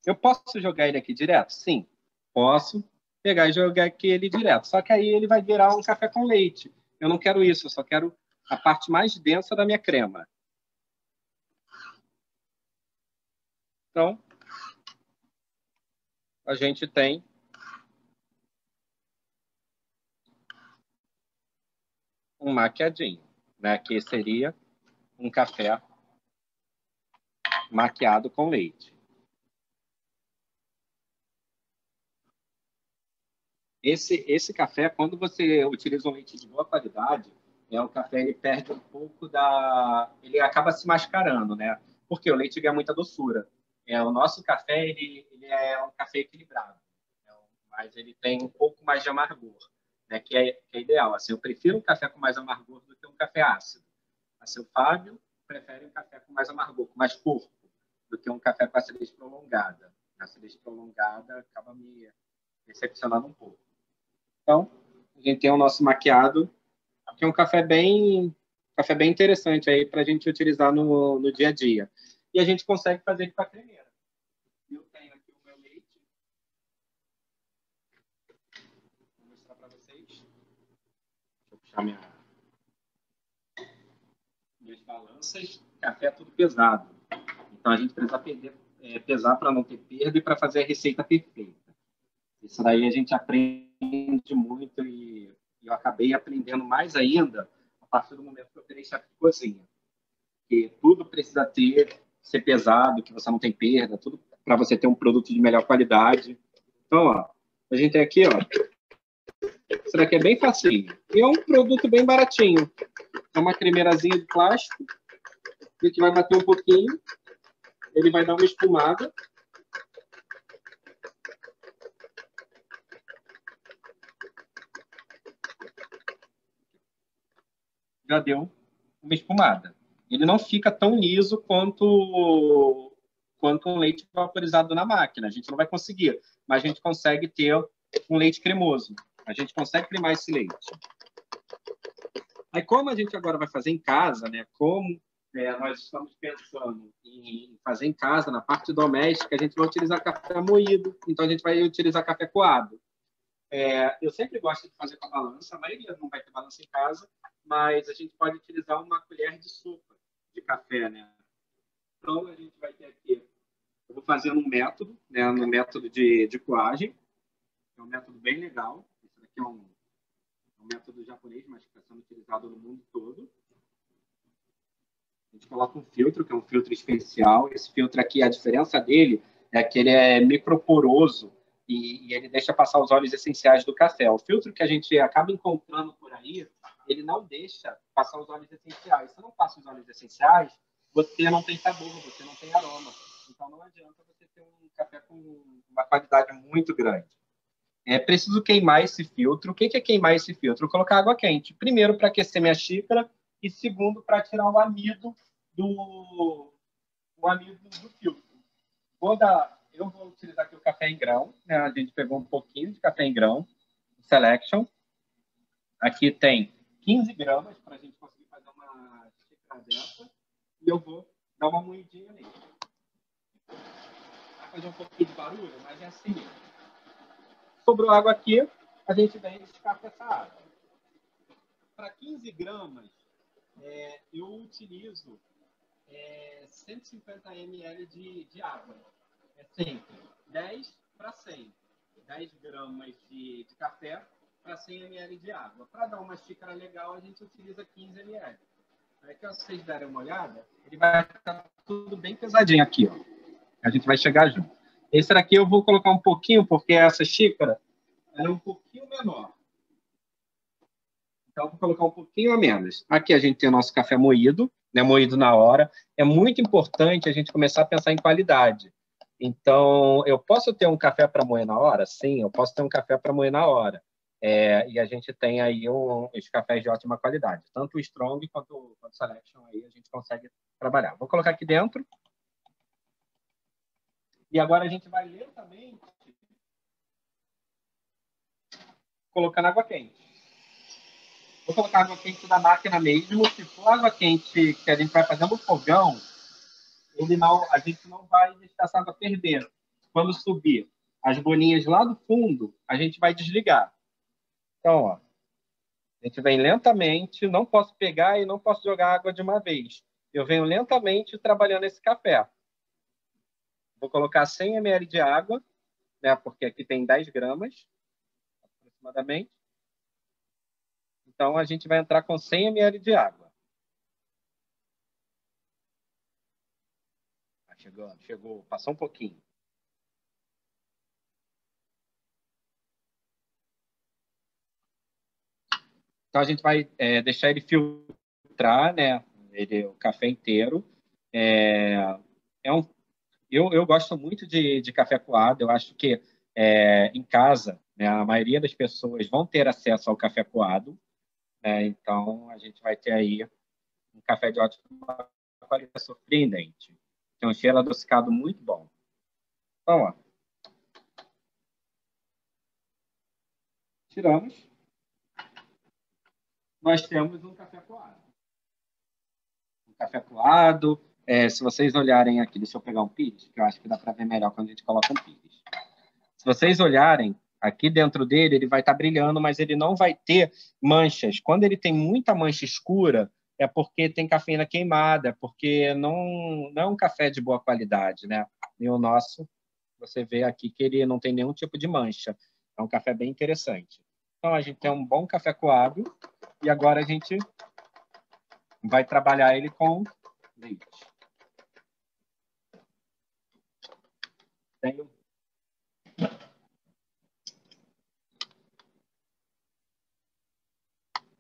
Eu posso jogar ele aqui direto? Sim, posso pegar e jogar aqui ele direto. Só que aí ele vai virar um café com leite. Eu não quero isso, eu só quero a parte mais densa da minha crema. Então, a gente tem um maquiadinho, né? que seria um café maquiado com leite. Esse, esse café, quando você utiliza um leite de boa qualidade, é, o café ele perde um pouco da. Ele acaba se mascarando, né? Porque o leite ganha muita doçura. É, o nosso café ele, ele é um café equilibrado, né? mas ele tem um pouco mais de amargor, né? que, é, que é ideal. Assim, eu prefiro um café com mais amargor do que um café ácido. Assim, o Fábio prefere um café com mais amargor, com mais corpo, do que um café com acidez prolongada. A acidez prolongada acaba me decepcionando um pouco. Então, a gente tem o nosso maquiado, que é um café bem, café bem interessante aí para a gente utilizar no, no dia a dia. E a gente consegue fazer com a cremeira. Eu tenho aqui o meu leite. Vou mostrar para vocês. Deixa minha, minhas balanças. Café é tudo pesado. Então a gente precisa perder, é, pesar para não ter perda e para fazer a receita perfeita. Isso daí a gente aprende muito e eu acabei aprendendo mais ainda a partir do momento que eu virei chefe de cozinha. Que tudo precisa ter, ser pesado, que você não tem perda, tudo para você ter um produto de melhor qualidade. Então, ó, a gente tem aqui, ó, isso daqui é bem facinho. E é um produto bem baratinho. É uma cremeirazinha de plástico. A gente vai bater um pouquinho. Ele vai dar uma espumada. já deu uma espumada. Ele não fica tão liso quanto quanto um leite vaporizado na máquina. A gente não vai conseguir, mas a gente consegue ter um leite cremoso. A gente consegue primar esse leite. Aí, como a gente agora vai fazer em casa, né? Como é, nós estamos pensando em fazer em casa, na parte doméstica, a gente vai utilizar café moído, então a gente vai utilizar café coado. É, eu sempre gosto de fazer com a balança, a maioria não vai ter balança em casa, mas a gente pode utilizar uma colher de sopa de café, né? Então, a gente vai ter aqui, eu vou fazer um método, né, um método de, de coagem, é um método bem legal. Aqui é um, é um método japonês, mas que está sendo utilizado no mundo todo. A gente coloca um filtro, que é um filtro especial. Esse filtro aqui, a diferença dele é que ele é microporoso e, e, ele deixa passar os óleos essenciais do café. O filtro que a gente acaba encontrando por aí, ele não deixa passar os óleos essenciais. Se não passa os óleos essenciais, você não tem sabor, você não tem aroma. Então não adianta você ter um café com uma qualidade muito grande. É preciso queimar esse filtro. O que é queimar esse filtro? Colocar água quente. Primeiro, para aquecer minha xícara e segundo, para tirar o amido do, o amido do filtro. Vou dar, eu vou utilizar aqui o café em grão. Né? A gente pegou um pouquinho de café em grão, Selection. Aqui tem 15 gramas para a gente conseguir fazer uma xícara dessa. E eu vou dar uma moedinha nele. Vai fazer um pouquinho de barulho, mas é assim mesmo. Sobrou água aqui, a gente vem e descarta essa água. Para 15 gramas, é, eu utilizo é, 150 ml de, de água. É sempre 10 para 100. 10 gramas de, de café para 100 ml de água. Para dar uma xícara legal, a gente utiliza 15 ml. Aí que vocês derem uma olhada, ele vai estar tudo bem pesadinho aqui. Ó. A gente vai chegar junto. Esse daqui eu vou colocar um pouquinho, porque essa xícara é um pouquinho menor. Então, vou colocar um pouquinho a menos. Aqui a gente tem o nosso café moído, né, moído na hora. É muito importante a gente começar a pensar em qualidade. Então, eu posso ter um café para moer na hora? Sim, eu posso ter um café para moer na hora. É, e a gente tem aí um, os cafés de ótima qualidade. Tanto o Strong quanto, quanto o Selection aí a gente consegue trabalhar. Vou colocar aqui dentro. E agora a gente vai lentamente colocando água quente. Vou colocar água quente da máquina mesmo. Se for água quente que a gente vai fazer no fogão, ele não, a gente não vai deixar essa água ferver. Quando subir as bolinhas lá do fundo, a gente vai desligar. Então, ó, a gente vem lentamente, não posso pegar e não posso jogar água de uma vez. Eu venho lentamente trabalhando esse café. Vou colocar 100 ml de água, né, porque aqui tem 10 gramas, aproximadamente. Então, a gente vai entrar com 100 ml de água. Tá chegando, chegou, passou um pouquinho. Então, a gente vai é, deixar ele filtrar, né? Ele, o café inteiro. É, é um, eu, eu gosto muito de, de café coado. Eu acho que é, em casa, né, a maioria das pessoas vão ter acesso ao café coado. Né? Então, a gente vai ter aí um café de ótima qualidade surpreendente. Tem um cheiro adocicado muito bom. Então, ó. Tiramos. Nós temos um café coado. Um café coado. É, se vocês olharem aqui, deixa eu pegar um pires, que eu acho que dá para ver melhor quando a gente coloca um pires. Se vocês olharem, Aqui dentro dele ele vai estar tá brilhando, mas ele não vai ter manchas. Quando ele tem muita mancha escura, é porque tem cafeína queimada, porque não, não é um café de boa qualidade, né? E o nosso, você vê aqui que ele não tem nenhum tipo de mancha. É um café bem interessante. Então, a gente tem um bom café coado e agora a gente vai trabalhar ele com leite. Tenho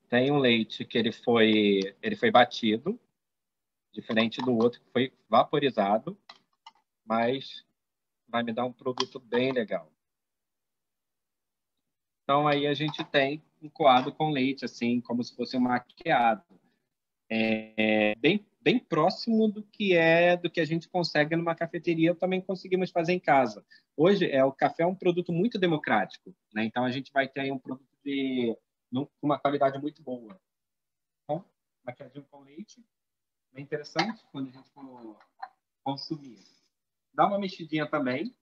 Tem um leite que ele foi, ele foi batido, diferente do outro que foi vaporizado, mas vai me dar um produto bem legal. Então aí a gente tem um coado com leite, assim, como se fosse um maquiado. É, bem, bem próximo do que é do que a gente consegue numa cafeteria, também conseguimos fazer em casa. Hoje, é, o café é um produto muito democrático, né? então a gente vai ter um produto de uma qualidade muito boa. Então, maquiadinho com leite, bem interessante quando a gente for consumir. Dá uma mexidinha também.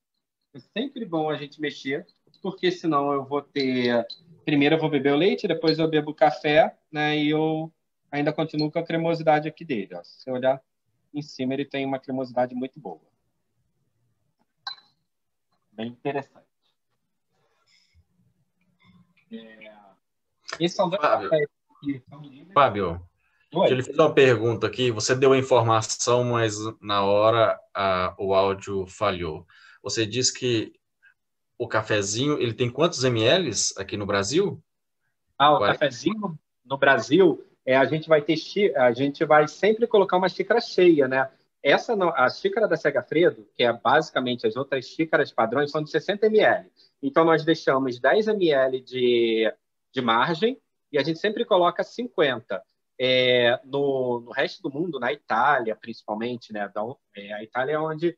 É sempre bom a gente mexer, porque senão eu vou ter. Primeiro eu vou beber o leite, depois eu bebo o café, né? E eu ainda continuo com a cremosidade aqui dele. Ó. Se você olhar em cima, ele tem uma cremosidade muito boa. Bem interessante. É... Esses são dois Fábio, que são Fábio Oi. ele fez uma pergunta aqui. Você deu a informação, mas na hora a, o áudio falhou. Você disse que o cafezinho ele tem quantos ml aqui no Brasil? Ah, o cafezinho no Brasil é, a gente vai ter a gente vai sempre colocar uma xícara cheia, né? Essa a xícara da Segafredo, que é basicamente as outras xícaras padrões, são de 60 ml. Então nós deixamos 10 ml de, de margem e a gente sempre coloca 50. É, no, no resto do mundo, na Itália principalmente, né? Da, é, a Itália é onde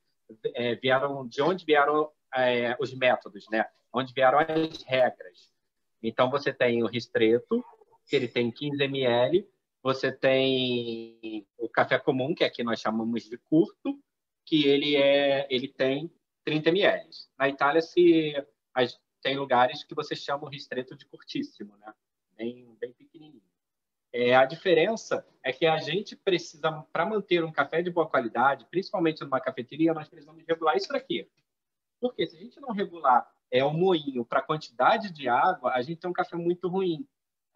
é, vieram, de onde vieram é, os métodos, né? Onde vieram as regras. Então você tem o ristreto, que ele tem 15 ml. Você tem o café comum, que aqui nós chamamos de curto, que ele é ele tem 30 ml. Na Itália se tem lugares que você chama o ristreto de curtíssimo, né? Bem bem pequenininho. É, a diferença é que a gente precisa, para manter um café de boa qualidade, principalmente numa cafeteria, nós precisamos regular isso daqui. Porque se a gente não regular é, o moinho para a quantidade de água, a gente tem um café muito ruim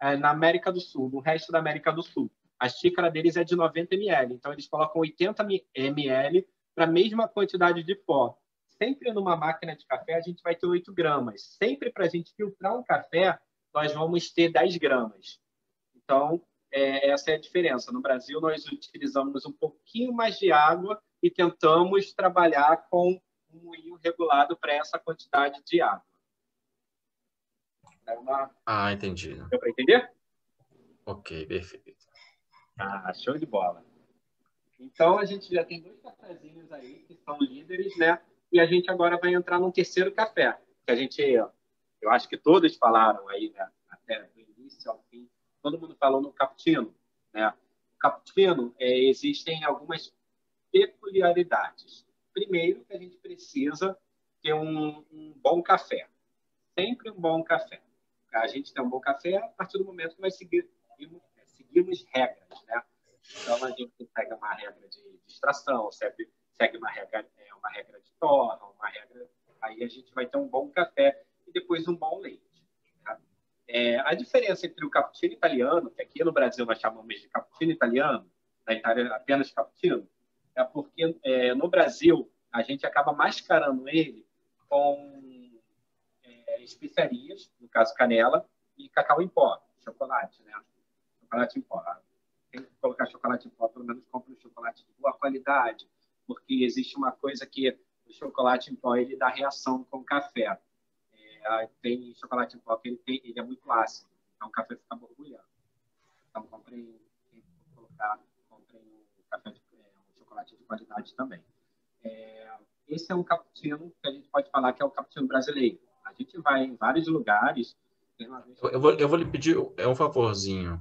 é, na América do Sul, no resto da América do Sul. A xícara deles é de 90 ml, então eles colocam 80 ml para a mesma quantidade de pó. Sempre numa máquina de café a gente vai ter 8 gramas. Sempre para a gente filtrar um café, nós vamos ter 10 gramas. Então, é, essa é a diferença. No Brasil, nós utilizamos um pouquinho mais de água e tentamos trabalhar com um moinho regulado para essa quantidade de água. É uma... Ah, entendi. Deu para entender? Ok, perfeito. Ah, show de bola. Então, a gente já tem dois cafezinhos aí que são líderes, né? E a gente agora vai entrar num terceiro café, que a gente, eu acho que todos falaram aí, né? Até do início ao fim, todo mundo falou no cappuccino, né? O cappuccino, é, existem algumas peculiaridades. Primeiro, que a gente precisa ter um, um bom café. Sempre um bom café a gente tem um bom café a partir do momento que nós seguimos, seguimos regras, né? Então, a gente segue uma regra de distração, segue, segue uma, regra, é, uma regra de torna, uma regra... Aí a gente vai ter um bom café e depois um bom leite. Tá? É, a diferença entre o cappuccino italiano, que aqui no Brasil nós chamamos de cappuccino italiano, na Itália apenas cappuccino, é porque é, no Brasil a gente acaba mascarando ele com especiarias, no caso canela, e cacau em pó, chocolate, né? Chocolate em pó. Tem que colocar chocolate em pó, pelo menos compre um chocolate de boa qualidade, porque existe uma coisa que o chocolate em pó ele dá reação com o café. É, tem chocolate em pó que ele, tem, ele é muito ácido, então o café fica borbulhando. Então comprem, colocar, comprem um, café de, é, um chocolate de qualidade também. É, esse é um cappuccino que a gente pode falar que é o cappuccino brasileiro a gente vai em vários lugares. Eu vou, eu vou lhe pedir é um favorzinho.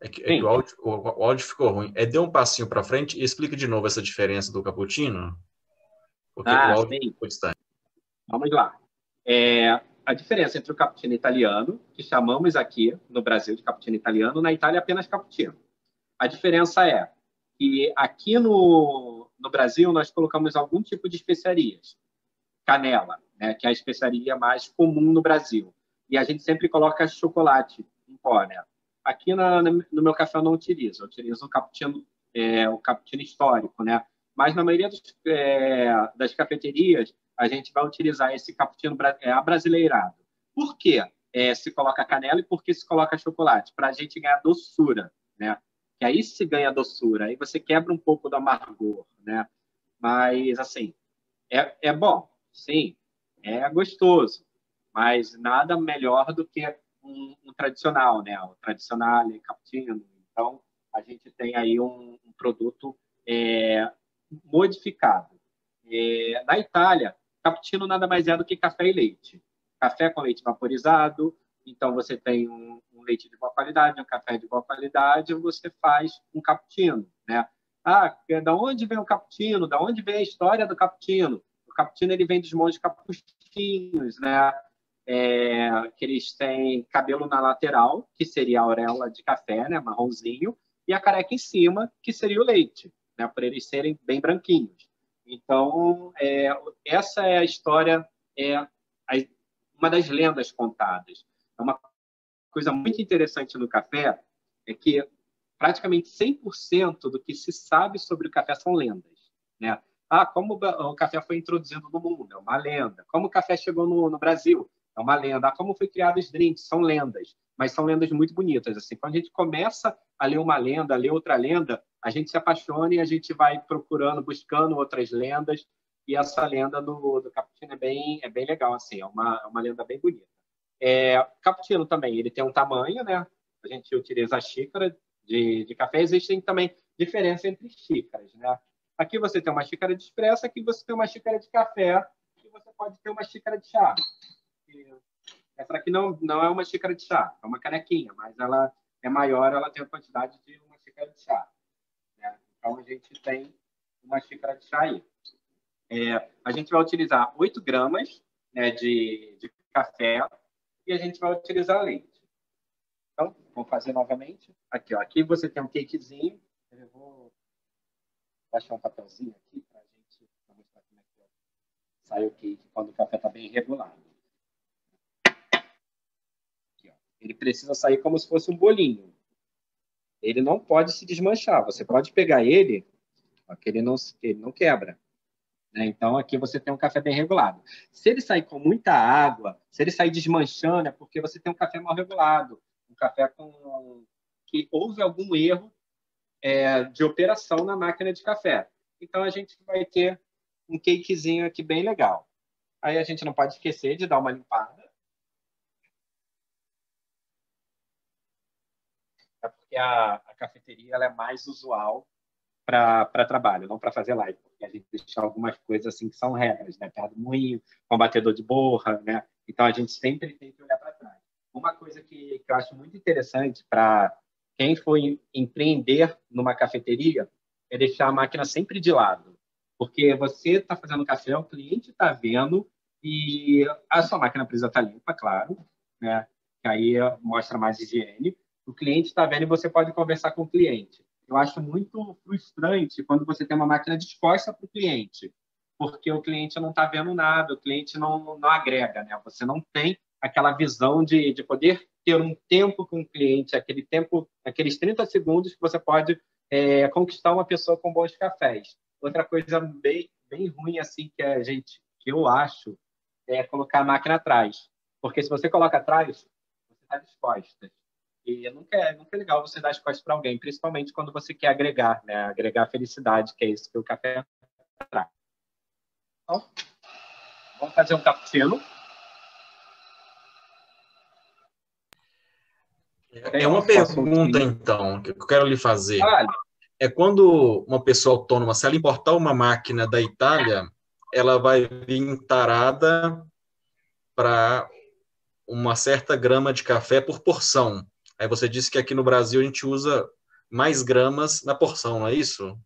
É que, é que o, áudio, o, áudio, ficou ruim. É dê um passinho para frente e explique de novo essa diferença do cappuccino. Porque ah, o áudio sim. está. Vamos lá. É, a diferença entre o cappuccino italiano, que chamamos aqui no Brasil de cappuccino italiano, na Itália é apenas cappuccino. A diferença é que aqui no, no Brasil nós colocamos algum tipo de especiarias. Canela, né, que é a especiaria mais comum no Brasil. E a gente sempre coloca chocolate em pó, né? Aqui no meu café eu não utilizo, eu utilizo o cappuccino, é, o cappuccino histórico, né? Mas na maioria dos, é, das cafeterias a gente vai utilizar esse cappuccino é, abrasileirado. Por quê? É, se coloca canela e por que se coloca chocolate? Para a gente ganhar doçura, né? Que aí se ganha doçura, aí você quebra um pouco do amargor, né? Mas, assim, é, é bom, sim, é gostoso, mas nada melhor do que um, um tradicional, né? O tradicional, cappuccino. Então, a gente tem aí um, um produto é, modificado. É, na Itália, cappuccino nada mais é do que café e leite. Café com leite vaporizado, então você tem um, um leite de boa qualidade, um café de boa qualidade, você faz um cappuccino, né? Ah, da onde vem o cappuccino? Da onde vem a história do cappuccino? O cappuccino ele vem dos monges capuchinhos, né? É, que eles têm cabelo na lateral, que seria a auréola de café, né, marronzinho, e a careca em cima, que seria o leite, né, por eles serem bem branquinhos. Então, é, essa é a história, é uma das lendas contadas. É uma coisa muito interessante no café é que praticamente 100% do que se sabe sobre o café são lendas. Né? Ah, como o café foi introduzido no mundo? É uma lenda. Como o café chegou no, no Brasil? É uma lenda. Ah, como foi criado os drinks? São lendas. Mas são lendas muito bonitas. Assim, quando a gente começa a ler uma lenda, a ler outra lenda, a gente se apaixona e a gente vai procurando, buscando outras lendas. E essa lenda do, do Cappuccino é bem, é bem legal. Assim, é uma, é uma lenda bem bonita. É, cappuccino também, ele tem um tamanho, né? A gente utiliza a xícara de, de café, existem também diferenças entre xícaras, né? Aqui você tem uma xícara de expresso, aqui você tem uma xícara de café, e você pode ter uma xícara de chá. Essa aqui não, não é uma xícara de chá, é uma canequinha, mas ela é maior, ela tem a quantidade de uma xícara de chá. Né? Então, a gente tem uma xícara de chá aí. É, a gente vai utilizar 8 gramas né, de, de café e a gente vai utilizar leite. Então, vou fazer novamente. Aqui, ó. Aqui você tem um cakezinho. Baixar um papelzinho aqui para a gente mostrar como é que sai o cake quando o café está bem regulado. Aqui. Ele precisa sair como se fosse um bolinho. Ele não pode se desmanchar. Você pode pegar ele, ó, que ele não, ele não quebra. Né? Então, aqui você tem um café bem regulado. Se ele sair com muita água, se ele sair desmanchando, é porque você tem um café mal regulado um café com que houve algum erro é, de operação na máquina de café. Então a gente vai ter um cakezinho aqui bem legal. Aí a gente não pode esquecer de dar uma limpada. É porque a, a cafeteria é mais usual para trabalho, não para fazer live, porque a gente deixa algumas coisas assim que são regras, né? Perto do moinho, com batedor de borra, né? Então a gente sempre tem que olhar para trás uma coisa que, que eu acho muito interessante para quem for empreender numa cafeteria é deixar a máquina sempre de lado. Porque você está fazendo café, o cliente está vendo e a sua máquina precisa estar tá limpa, claro, né? que aí mostra mais higiene. O cliente está vendo e você pode conversar com o cliente. Eu acho muito frustrante quando você tem uma máquina disposta para o cliente, porque o cliente não está vendo nada, o cliente não, não agrega, né? Você não tem aquela visão de, de poder ter um tempo com o cliente, aquele tempo, aqueles 30 segundos que você pode é, conquistar uma pessoa com bons cafés. Outra coisa bem, bem ruim assim que a gente, que eu acho, é colocar a máquina atrás, porque se você coloca atrás, você está disposta. E nunca é, nunca é legal você dar as costas para alguém, principalmente quando você quer agregar, né? Agregar felicidade, que é isso que o café traz. Então, vamos fazer um cappuccino. É uma pergunta, então, que eu quero lhe fazer. É quando uma pessoa autônoma, se ela importar uma máquina da Itália, ela vai vir tarada para uma certa grama de café por porção. Aí você disse que aqui no Brasil a gente usa mais gramas na porção, não é isso?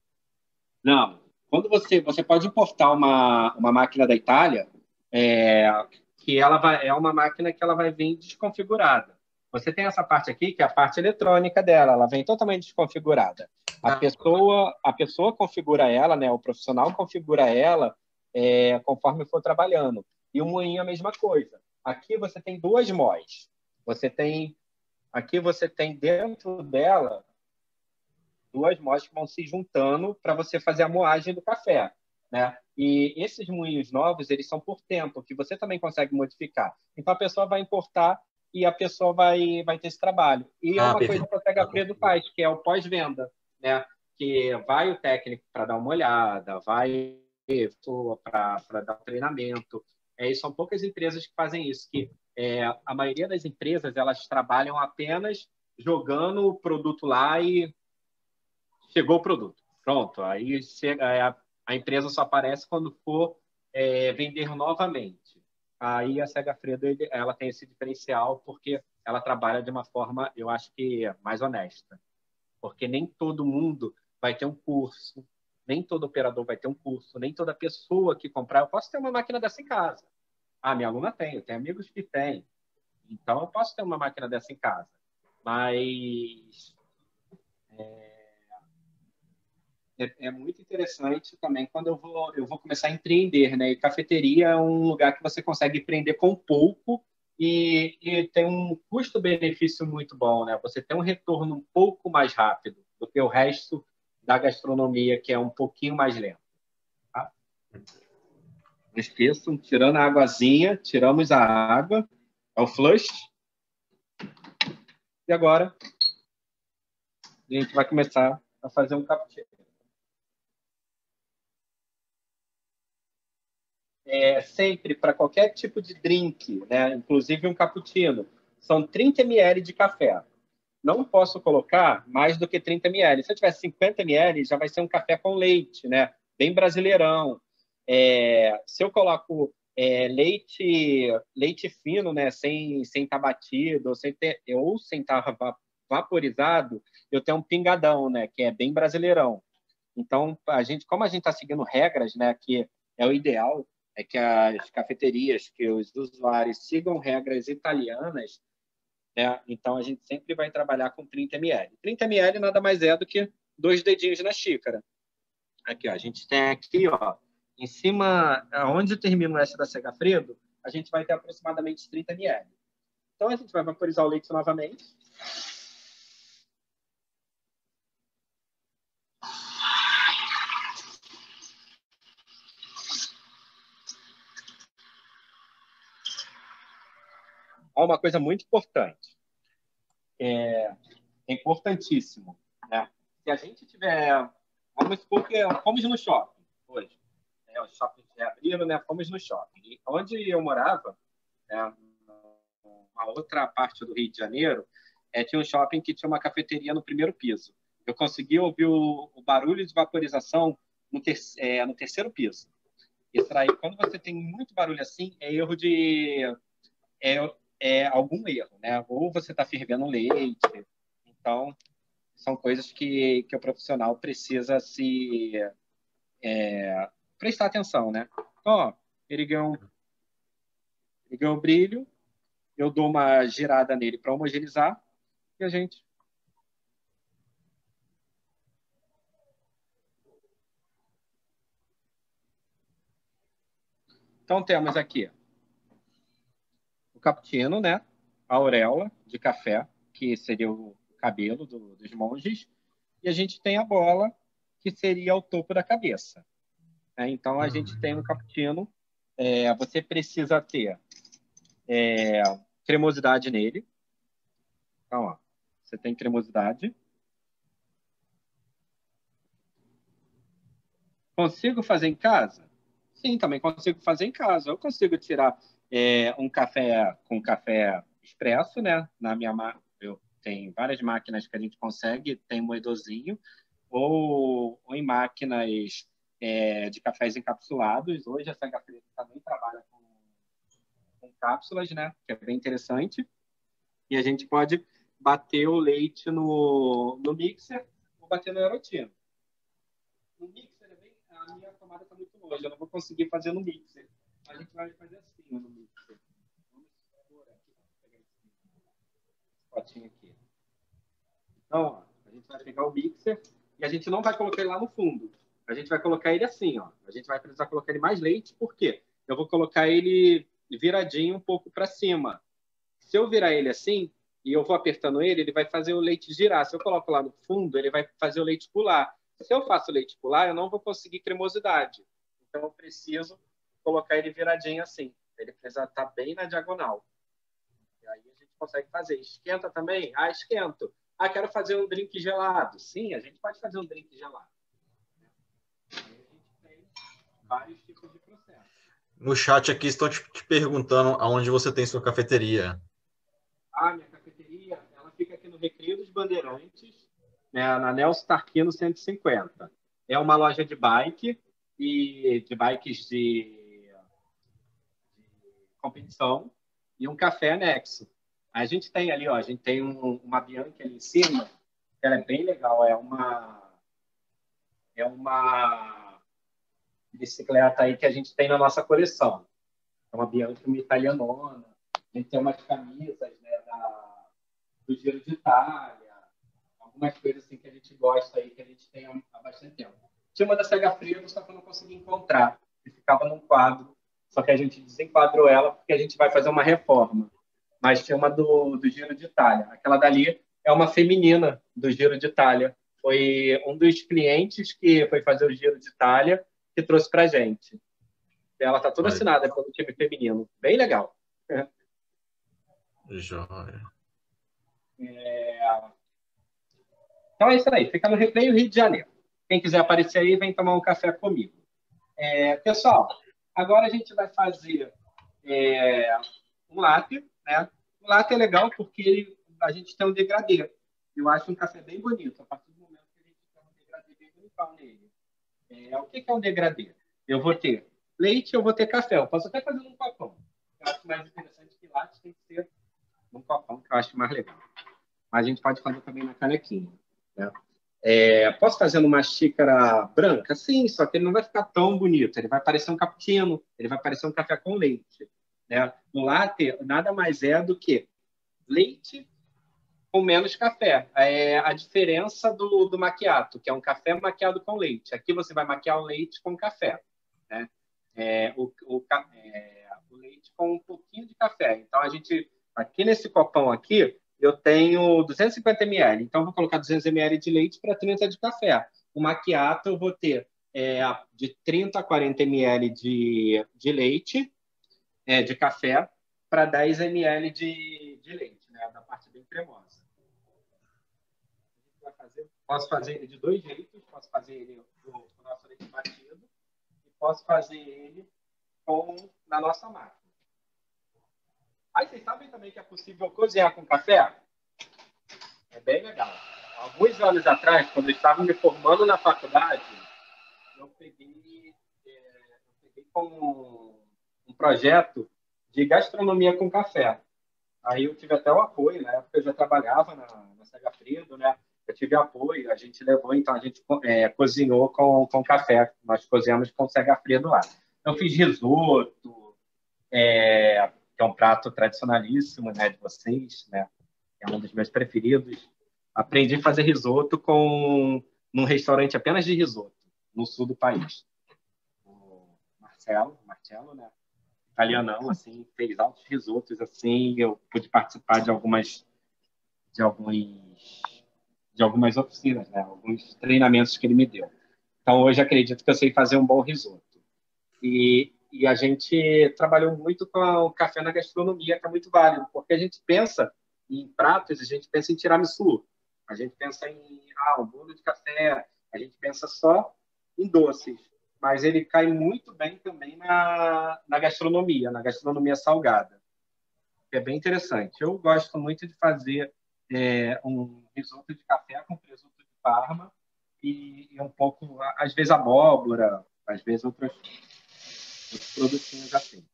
Não. Quando você você pode importar uma, uma máquina da Itália, é, que ela vai é uma máquina que ela vai vir desconfigurada. Você tem essa parte aqui, que é a parte eletrônica dela, ela vem totalmente desconfigurada. A ah. pessoa, a pessoa configura ela, né? O profissional configura ela é, conforme for trabalhando. E o moinho é a mesma coisa. Aqui você tem duas mós. Você tem aqui você tem dentro dela duas mós que vão se juntando para você fazer a moagem do café, né? E esses moinhos novos, eles são por tempo, que você também consegue modificar. Então a pessoa vai importar e a pessoa vai, vai ter esse trabalho. E é ah, é uma perfeito. coisa que a Pega Fredo faz, que é o pós-venda, né? Que vai o técnico para dar uma olhada, vai para dar um treinamento. É, e são poucas empresas que fazem isso, que é, a maioria das empresas elas trabalham apenas jogando o produto lá e, chegou o produto. Pronto, aí chega, a, a empresa só aparece quando for é, vender novamente. Aí a Sega Fredo ela tem esse diferencial porque ela trabalha de uma forma, eu acho que mais honesta, porque nem todo mundo vai ter um curso, nem todo operador vai ter um curso, nem toda pessoa que comprar. Eu posso ter uma máquina dessa em casa. Ah, minha aluna tem, eu tenho amigos que têm. Então, eu posso ter uma máquina dessa em casa. Mas é, é, é, muito interessante também quando eu vou, eu vou começar a empreender. Né? E cafeteria é um lugar que você consegue empreender com pouco e, e tem um custo-benefício muito bom. Né? Você tem um retorno um pouco mais rápido do que o resto da gastronomia, que é um pouquinho mais lento. Tá? Não esqueçam, tirando a águazinha, tiramos a água, é o flush. E agora a gente vai começar a fazer um cappuccino. É, sempre para qualquer tipo de drink, né? inclusive um cappuccino, são 30 ml de café. Não posso colocar mais do que 30 ml. Se eu tiver 50 ml, já vai ser um café com leite, né? bem brasileirão. É, se eu coloco é, leite leite fino, né, sem sem estar tá batido ou sem ter ou sem estar tá vaporizado, eu tenho um pingadão, né, que é bem brasileirão. Então, a gente, como a gente está seguindo regras, né, que é o ideal, é que as cafeterias, que os usuários sigam regras italianas, né? Então a gente sempre vai trabalhar com 30 ml. 30 ml nada mais é do que dois dedinhos na xícara. Aqui, ó, a gente tem aqui, ó, em cima, onde termina o S da Segafredo, a gente vai ter aproximadamente 30 ml. Então, a gente vai vaporizar o leite novamente. Há uma coisa muito importante. É, é importantíssimo. Né? Se a gente tiver... Vamos supor que fomos no shopping hoje né, os shoppings reabriram, né, fomos no shopping. E onde eu morava, né, uma outra parte do Rio de Janeiro, é, tinha um shopping que tinha uma cafeteria no primeiro piso. Eu consegui ouvir o, o barulho de vaporização no, ter, é, no terceiro piso. Isso aí, quando você tem muito barulho assim, é erro de. É, é algum erro, né? Ou você está fervendo leite. Então, são coisas que, que o profissional precisa se. É, prestar atenção, né? Ó, ele ganhou, ele ganhou brilho, eu dou uma girada nele para homogeneizar e a gente Então temos aqui cappuccino, né? A auréola de café, que seria o cabelo do, dos monges, e a gente tem a bola, que seria o topo da cabeça. Né? Então, a gente tem um cappuccino, é, você precisa ter é, cremosidade nele. Então, ó, você tem cremosidade. Consigo fazer em casa? Sim, também consigo fazer em casa. Eu consigo tirar é, um café com café expresso, né? Na minha eu tenho várias máquinas que a gente consegue, tem moedorzinho, ou, ou em máquinas é, de cafés encapsulados. Hoje a Sanga Frita também trabalha com, com cápsulas, né? Que é bem interessante. E a gente pode bater o leite no, no mixer ou bater no aerotino. No mixer, é a minha tomada está muito longe, eu não vou conseguir fazer no mixer. A gente vai fazer assim no mixer. Vamos pôr aqui, pegar esse potinho aqui. Então, ó, a gente vai pegar o mixer e a gente não vai colocar ele lá no fundo a gente vai colocar ele assim, ó. A gente vai precisar colocar ele mais leite, por quê? Eu vou colocar ele viradinho um pouco para cima. Se eu virar ele assim e eu vou apertando ele, ele vai fazer o leite girar. Se eu coloco lá no fundo, ele vai fazer o leite pular. Se eu faço o leite pular, eu não vou conseguir cremosidade. Então eu preciso colocar ele viradinho assim. Ele precisa estar bem na diagonal. E aí a gente consegue fazer. Esquenta também? Ah, esquento. Ah, quero fazer um drink gelado. Sim, a gente pode fazer um drink gelado vários tipos de processo. No chat aqui estão te, perguntando aonde você tem sua cafeteria. Ah, minha cafeteria, ela fica aqui no Recreio dos Bandeirantes, né, na Nelson Tarquino 150. É uma loja de bike e de bikes de competição e um café anexo. A gente tem ali, ó, a gente tem um, uma Bianchi ali em cima, que ela é bem legal, é uma é uma bicicleta aí que a gente tem na nossa coleção. É uma Bianchi, uma italianona. A gente tem umas camisas né, da, do Giro de Itália, algumas coisas assim que a gente gosta aí, que a gente tem há, bastante tempo. Tinha uma da Sega Frio, só que eu não consegui encontrar, que ficava num quadro, só que a gente desenquadrou ela porque a gente vai fazer uma reforma. Mas tinha uma do, do Giro de Itália. Aquela dali é uma feminina do Giro de Itália. Foi um dos clientes que foi fazer o Giro de Itália que trouxe para gente. Ela está toda assinada pelo time feminino. Bem legal. Joia. É... Então é isso aí. Fica no Recreio Rio de Janeiro. Quem quiser aparecer aí, vem tomar um café comigo. É... Pessoal, agora a gente vai fazer é... um latte. Né? O latte é legal porque ele... a gente tem um degradê. Eu acho um café bem bonito. A partir do momento que a gente tem um degradê bem bonitão nele. É... O que é um degradê? Eu vou ter leite, eu vou ter café. Eu posso até fazer num copão. Eu acho mais interessante que latte tem que ser num copão, que eu acho mais legal. Mas a gente pode fazer também na canequinha. Né? É, posso fazer numa xícara branca? Sim, só que ele não vai ficar tão bonito. Ele vai parecer um cappuccino, ele vai parecer um café com leite. Né? No latte, nada mais é do que leite com menos café. É a diferença do, do maquiato, que é um café maquiado com leite. Aqui você vai maquiar o leite com café. Né? É, o, o, é, o leite com um pouquinho de café. Então, a gente, aqui nesse copão aqui, eu tenho 250 ml. Então, vou colocar 200 ml de leite para 30 de café. O maquiato eu vou ter é, de 30 a 40 ml de, de leite, é, de café, para 10 ml de, de leite, né? da parte bem cremosa. Posso fazer ele de dois jeitos. Posso fazer ele com o nosso leite batido e posso fazer ele com, na nossa máquina. Aí vocês sabem também que é possível cozinhar com café? É bem legal. Alguns anos atrás, quando eu estava me formando na faculdade, eu peguei, é, eu peguei um projeto de gastronomia com café. Aí eu tive até o apoio, na época eu já trabalhava na, na Frido, né? Eu tive apoio, a gente levou, então a gente é, cozinhou com, com café. Nós cozinhamos com Sega Frido lá. Eu fiz risoto, é, que é um prato tradicionalíssimo né, de vocês, né? É um dos meus preferidos. Aprendi a fazer risoto com num restaurante apenas de risoto no sul do país. O Marcelo, Marcelo, né? Italianão, assim, fez altos risotos assim. Eu pude participar de algumas de alguns de algumas oficinas, né? Alguns treinamentos que ele me deu. Então hoje acredito que eu sei fazer um bom risoto. E e a gente trabalhou muito com o café na gastronomia, que é muito válido, porque a gente pensa em pratos, a gente pensa em tiramisu, a gente pensa em ah, um bolo de café, a gente pensa só em doces, mas ele cai muito bem também na, na gastronomia, na gastronomia salgada. É bem interessante. Eu gosto muito de fazer é, um risoto de café com presunto de parma e, e um pouco, às vezes abóbora, às vezes outras os produtinhos assim.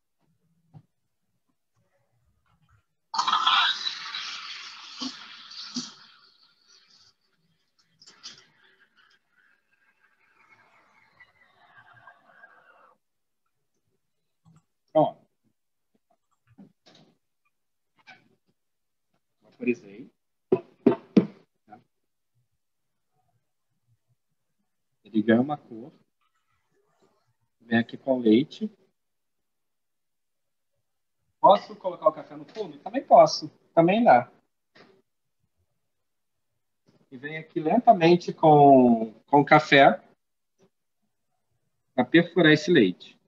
Pronto. Vaporizei. Ele ganha uma cor. Vem aqui com leite. Posso colocar o café no fundo? Também posso. Também dá. E vem aqui lentamente com, com o café para perfurar esse leite.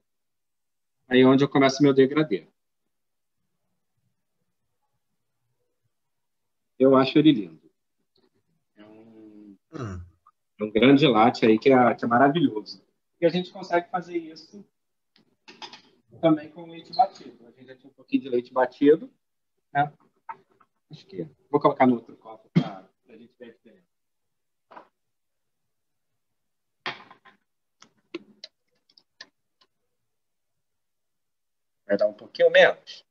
Aí é onde eu começo meu degradê. Eu acho ele lindo. É um, hum. é um grande latte aí que é, que é maravilhoso. E a gente consegue fazer isso também com leite batido. A gente já tinha um pouquinho de leite batido. Né? Acho que vou colocar no outro copo para a gente ver a diferença. Vai dar um pouquinho menos,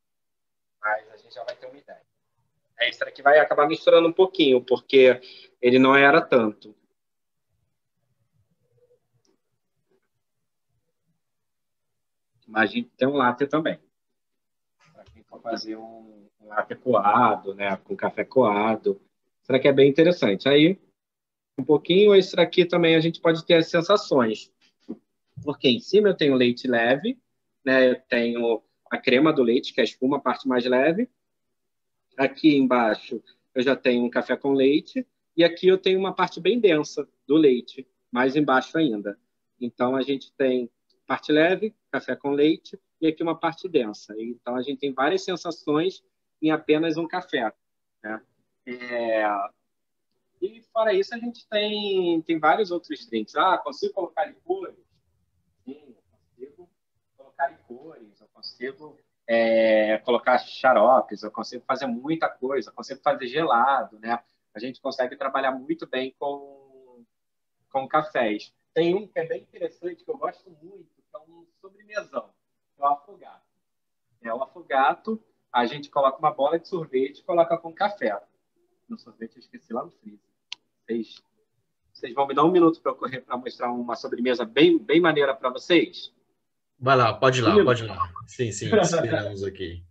mas a gente já vai ter uma ideia. É, esse daqui vai acabar misturando um pouquinho, porque ele não era tanto. Imagina tem um latte também. Para quem for fazer um, um latte coado, né, com café coado. Será que é bem interessante? Aí, um pouquinho, esse daqui também a gente pode ter as sensações. Porque em cima eu tenho leite leve, né, eu tenho a crema do leite, que é a espuma, a parte mais leve. Aqui embaixo eu já tenho um café com leite. E aqui eu tenho uma parte bem densa do leite, mais embaixo ainda. Então a gente tem parte leve, café com leite, e aqui uma parte densa. Então, a gente tem várias sensações em apenas um café. Né? É... E, fora isso, a gente tem, tem vários outros drinks. Ah, consigo colocar licores? Sim, eu consigo colocar licores, eu consigo é, colocar xaropes, eu consigo fazer muita coisa, eu consigo fazer gelado, né? A gente consegue trabalhar muito bem com, com cafés. Tem um que é bem interessante, que eu gosto muito, um sobremesão, é o afogato. É o afogato, a gente coloca uma bola de sorvete e coloca com café. No sorvete eu esqueci lá no freezer. Vocês, vocês vão me dar um minuto para correr para mostrar uma sobremesa bem, bem maneira para vocês? Vai lá, pode ir lá, pode ir lá. Sim, sim, esperamos aqui.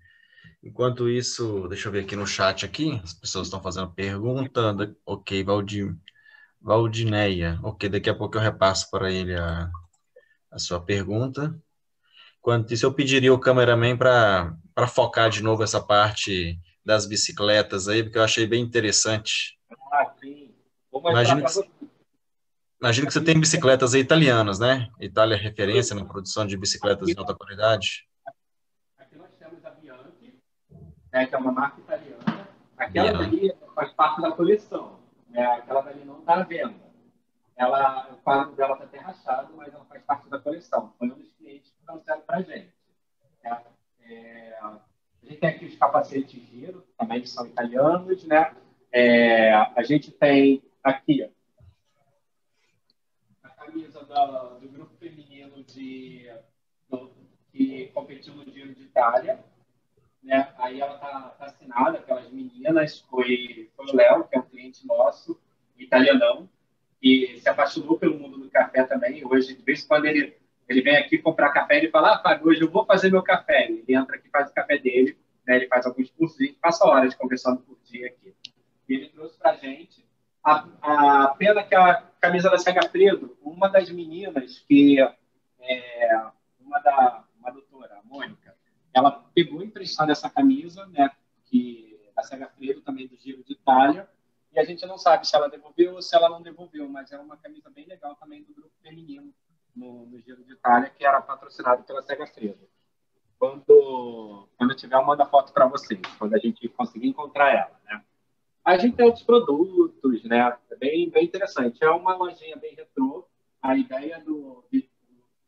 Enquanto isso, deixa eu ver aqui no chat aqui, as pessoas estão fazendo pergunta. Ok, Valdir, Valdineia. Ok, daqui a pouco eu repasso para ele a, a sua pergunta. Quanto isso, eu pediria o cameraman para focar de novo essa parte das bicicletas aí, porque eu achei bem interessante. Ah, sim. Imagino que, imagino que você tem bicicletas italianas, né? Itália é referência na produção de bicicletas de alta qualidade. Aqui nós temos a Bianchi, né, que é uma marca italiana. Aquela ali faz parte da coleção. Né? Aquela dali não está à venda. Ela, o quadro dela está até rachado, mas ela faz parte da coleção. Foi um dos clientes que trouxeram para a gente. É, é, a gente tem aqui os capacetes giro, também são italianos, né? É, a gente tem aqui a camisa da, do grupo feminino de, do, que competiu no Giro de Itália, né? Aí ela tá, tá assinada, aquelas meninas, foi, foi o Léo, que é um cliente nosso, italianão, que se apaixonou pelo mundo do café também. Hoje, de vez em quando ele, ele vem aqui comprar café, ele fala, ah, Fábio, hoje eu vou fazer meu café. Ele entra aqui, faz o café dele, né? ele faz alguns cursos e passa horas conversando por dia aqui. E ele trouxe pra gente a, a pena que a camisa da Cega Fredo, uma das meninas que é, uma da uma doutora, a Mônica, ela pegou emprestada essa camisa, né, que a Sega Fredo também do Giro de Itália, e a gente não sabe se ela devolveu ou se ela não devolveu, mas é uma camisa bem legal também do grupo feminino no, no Giro de Itália, que era patrocinado pela Sega Fredo. Quando, quando eu tiver, eu mando a foto para vocês, quando a gente conseguir encontrar ela, né. A gente tem outros produtos, né, é bem, bem interessante. É uma lojinha bem retrô, a ideia do...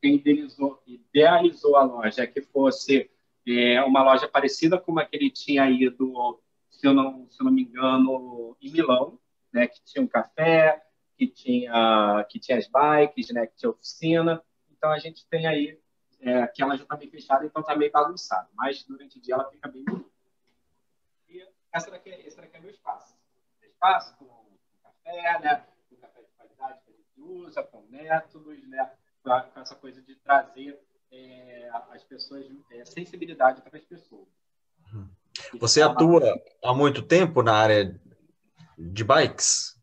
Quem idealizou, idealizou a loja é que fosse é uma loja parecida com a que ele tinha ido, se eu não, se eu não me engano, em Milão, né, que tinha um café, que tinha, que tinha as bikes, né, que tinha oficina. Então a gente tem aí, é, que ela já está bem fechada, então está meio bagunçado, mas durante o dia ela fica bem bonita. E essa daqui, esse daqui é meu espaço. Espaço com, com café, né, com café de qualidade que a gente usa, com métodos, né, com essa coisa de trazer é, as pessoas, é, sensibilidade para as pessoas. Você atua há muito tempo na área de bikes?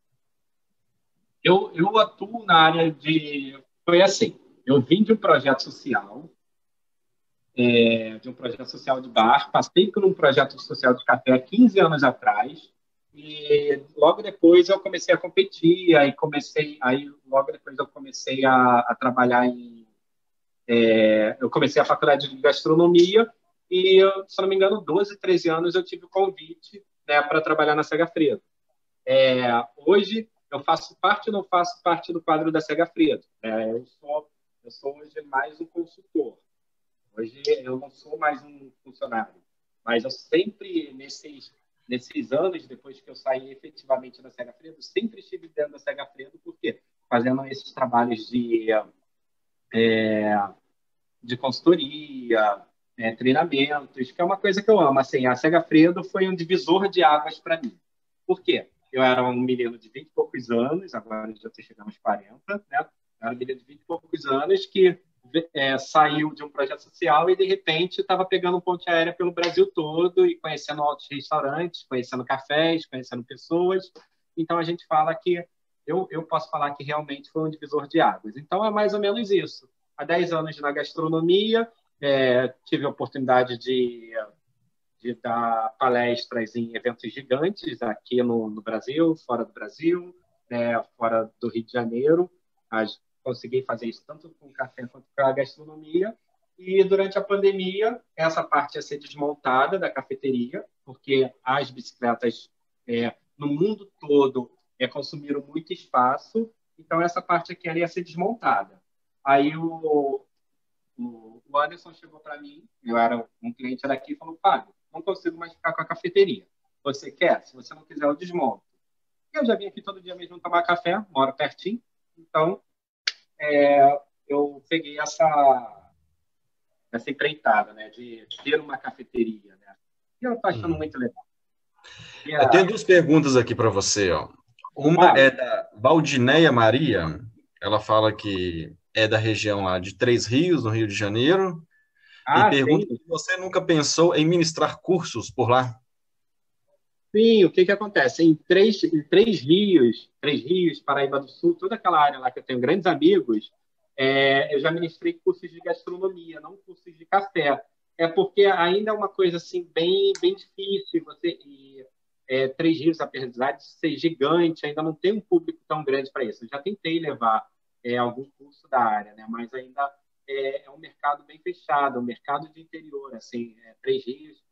Eu, eu atuo na área de. Foi assim: eu vim de um projeto social, é, de um projeto social de bar, passei por um projeto social de café há 15 anos atrás, e logo depois eu comecei a competir, aí comecei, aí logo depois eu comecei a, a trabalhar em é, eu comecei a faculdade de gastronomia e, se não me engano, 12, 13 anos eu tive o convite né, para trabalhar na Sega Fredo. É, hoje eu faço parte, não faço parte do quadro da Sega Fredo. Né? Eu, sou, eu sou hoje mais um consultor. Hoje eu não sou mais um funcionário, mas eu sempre, nesses, nesses anos, depois que eu saí efetivamente da Sega Fredo, sempre estive dentro da Sega Fredo, porque fazendo esses trabalhos de é, de consultoria, é, treinamentos, que é uma coisa que eu amo. Assim, a Sega Fredo foi um divisor de águas para mim. Por quê? Eu era um menino de 20 e poucos anos, agora já estou aos 40, né? Eu era um menino de 20 e poucos anos que é, saiu de um projeto social e, de repente, estava pegando ponte aérea pelo Brasil todo e conhecendo altos restaurantes, conhecendo cafés, conhecendo pessoas. Então, a gente fala que eu, eu posso falar que realmente foi um divisor de águas. Então, é mais ou menos isso. Há 10 anos na gastronomia, é, tive a oportunidade de, de dar palestras em eventos gigantes aqui no, no Brasil, fora do Brasil, né, fora do Rio de Janeiro. As, consegui fazer isso tanto com café quanto com a gastronomia. E durante a pandemia, essa parte ia ser desmontada da cafeteria, porque as bicicletas é, no mundo todo é, consumiram muito espaço, então essa parte aqui ia ser desmontada. Aí o, o, o Anderson chegou para mim, eu era um cliente daqui, e falou: Fábio, não consigo mais ficar com a cafeteria. Você quer? Se você não quiser, eu desmonto. Eu já vim aqui todo dia mesmo tomar café, moro pertinho, então é, eu peguei essa, essa empreitada, né, de ter uma cafeteria, né? E eu estou achando hum. muito legal. Eu tenho duas perguntas aqui para você, ó. Uma é da Valdineia Maria, ela fala que é da região lá de Três Rios, no Rio de Janeiro, ah, e pergunta sim. se você nunca pensou em ministrar cursos por lá. Sim, o que que acontece? Em três, em três rios, três rios, Paraíba do Sul, toda aquela área lá que eu tenho grandes amigos, é, eu já ministrei cursos de gastronomia, não cursos de café. É porque ainda é uma coisa assim bem, bem difícil. Você e, é, Três Rios, apesar de ser gigante, ainda não tem um público tão grande para isso. Eu já tentei levar é, algum curso da área, né? Mas ainda é, é um mercado bem fechado, um mercado de interior, assim, é, Três Rios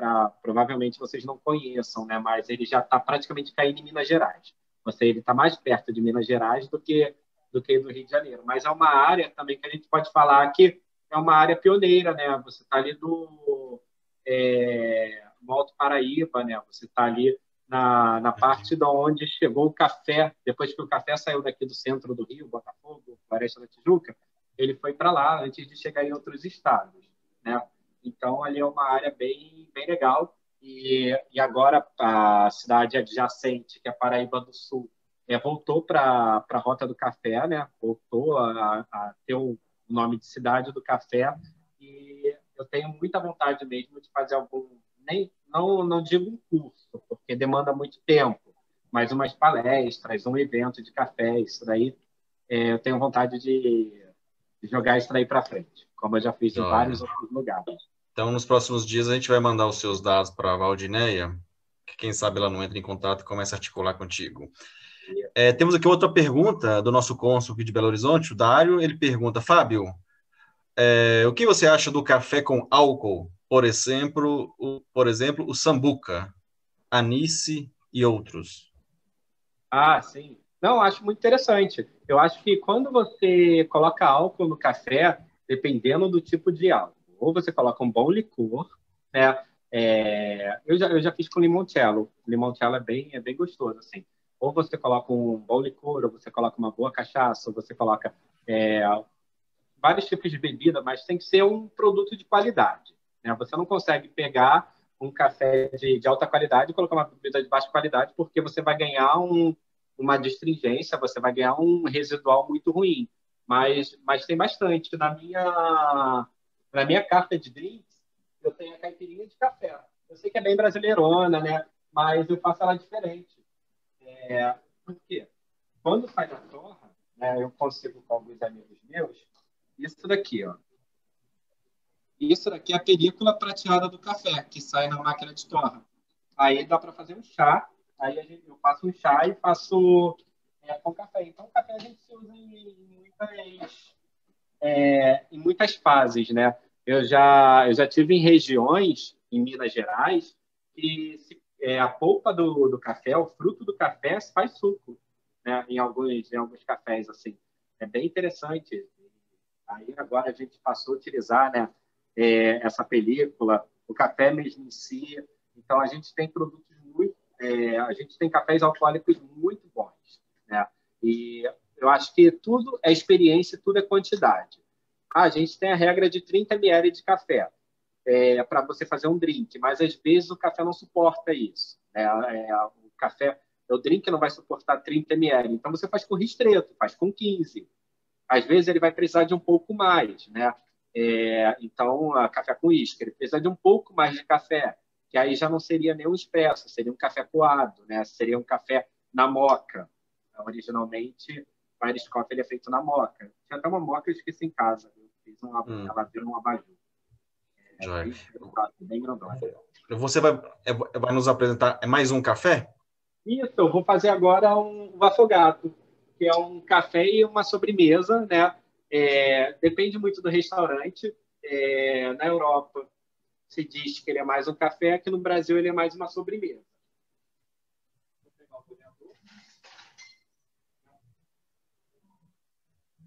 pra, provavelmente vocês não conheçam, né? Mas ele já está praticamente caindo em Minas Gerais. Você ele está mais perto de Minas Gerais do que do que do Rio de Janeiro. Mas é uma área também que a gente pode falar que é uma área pioneira, né? Você está ali do é, no Alto Paraíba, né? Você está ali na, na parte de onde chegou o café, depois que o café saiu daqui do centro do Rio, Botafogo, Floresta da Tijuca, ele foi para lá antes de chegar em outros estados, né? Então, ali é uma área bem, bem legal. E, e agora a cidade adjacente, que é Paraíba do Sul, é, voltou para a Rota do Café, né? voltou a, a ter o nome de Cidade do Café. E eu tenho muita vontade mesmo de fazer algum, nem não, não digo um curso, porque demanda muito tempo, mas umas palestras, um evento de café, isso daí, é, eu tenho vontade de, jogar isso daí para frente, como eu já fiz em vários outros lugares. Então, nos próximos dias, a gente vai mandar os seus dados para a Valdineia, que quem sabe ela não entra em contato e começa a articular contigo. É, temos aqui outra pergunta do nosso cônsul aqui de Belo Horizonte, o Dário. Ele pergunta, Fábio, é, o que você acha do café com álcool? Por exemplo, o, por exemplo, o sambuca, anice e outros. Ah, sim. Não, acho muito interessante. Eu acho que quando você coloca álcool no café, dependendo do tipo de álcool, ou você coloca um bom licor, né? É, eu, já, eu já fiz com limoncello. Limoncello é bem, é bem gostoso, assim. Ou você coloca um bom licor, ou você coloca uma boa cachaça, ou você coloca é, vários tipos de bebida, mas tem que ser um produto de qualidade. Né? Você não consegue pegar um café de, de, alta qualidade e colocar uma bebida de baixa qualidade, porque você vai ganhar um, uma distringência, você vai ganhar um residual muito ruim. Mas, mas tem bastante. Na minha na minha carta de drinks, eu tenho a caipirinha de café. Eu sei que é bem brasileirona, né? Mas eu faço ela diferente. É, por quê? Quando sai da torra, né, eu consigo com alguns amigos meus, isso daqui, ó. Isso daqui é a película prateada do café, que sai na máquina de torra. Aí dá para fazer um chá. Aí eu faço um chá e faço é, com café. Então, o café a gente se usa em muitas é, em muitas fases, né? Eu já, eu já tive em regiões, em Minas Gerais, que se, é, a polpa do, do café, o fruto do café, faz suco, né? Em alguns, em alguns cafés, assim. É bem interessante. Aí agora a gente passou a utilizar, né? É, essa película, o café mesmo em si. Então a gente tem produtos muito, é, a gente tem cafés alcoólicos muito bons, né? E eu acho que tudo é experiência, tudo é quantidade. Ah, a gente tem a regra de 30 ml de café. é, para você fazer um drink, mas às vezes o café não suporta isso. Né? É, o café, o drink não vai suportar 30 ml, então você faz com ristreto, faz com 15. Às vezes ele vai precisar de um pouco mais, né? É, então, a café com isca, ele precisa de um pouco mais de café, que aí já não seria nenhum expresso, seria um café coado, né? Seria um café na moca. Originalmente, o Irish Coffee ele é feito na moca. Tinha até uma moca que eu esqueci em casa. Eu fiz uma, hum. Ela virou um abajur. É, bem, Você vai, é, vai nos apresentar é mais um café? Isso, eu vou fazer agora um, um afogado, que é um café e uma sobremesa, né? É, depende muito do restaurante. É, na Europa se diz que ele é mais um café, aqui no Brasil ele é mais uma sobremesa.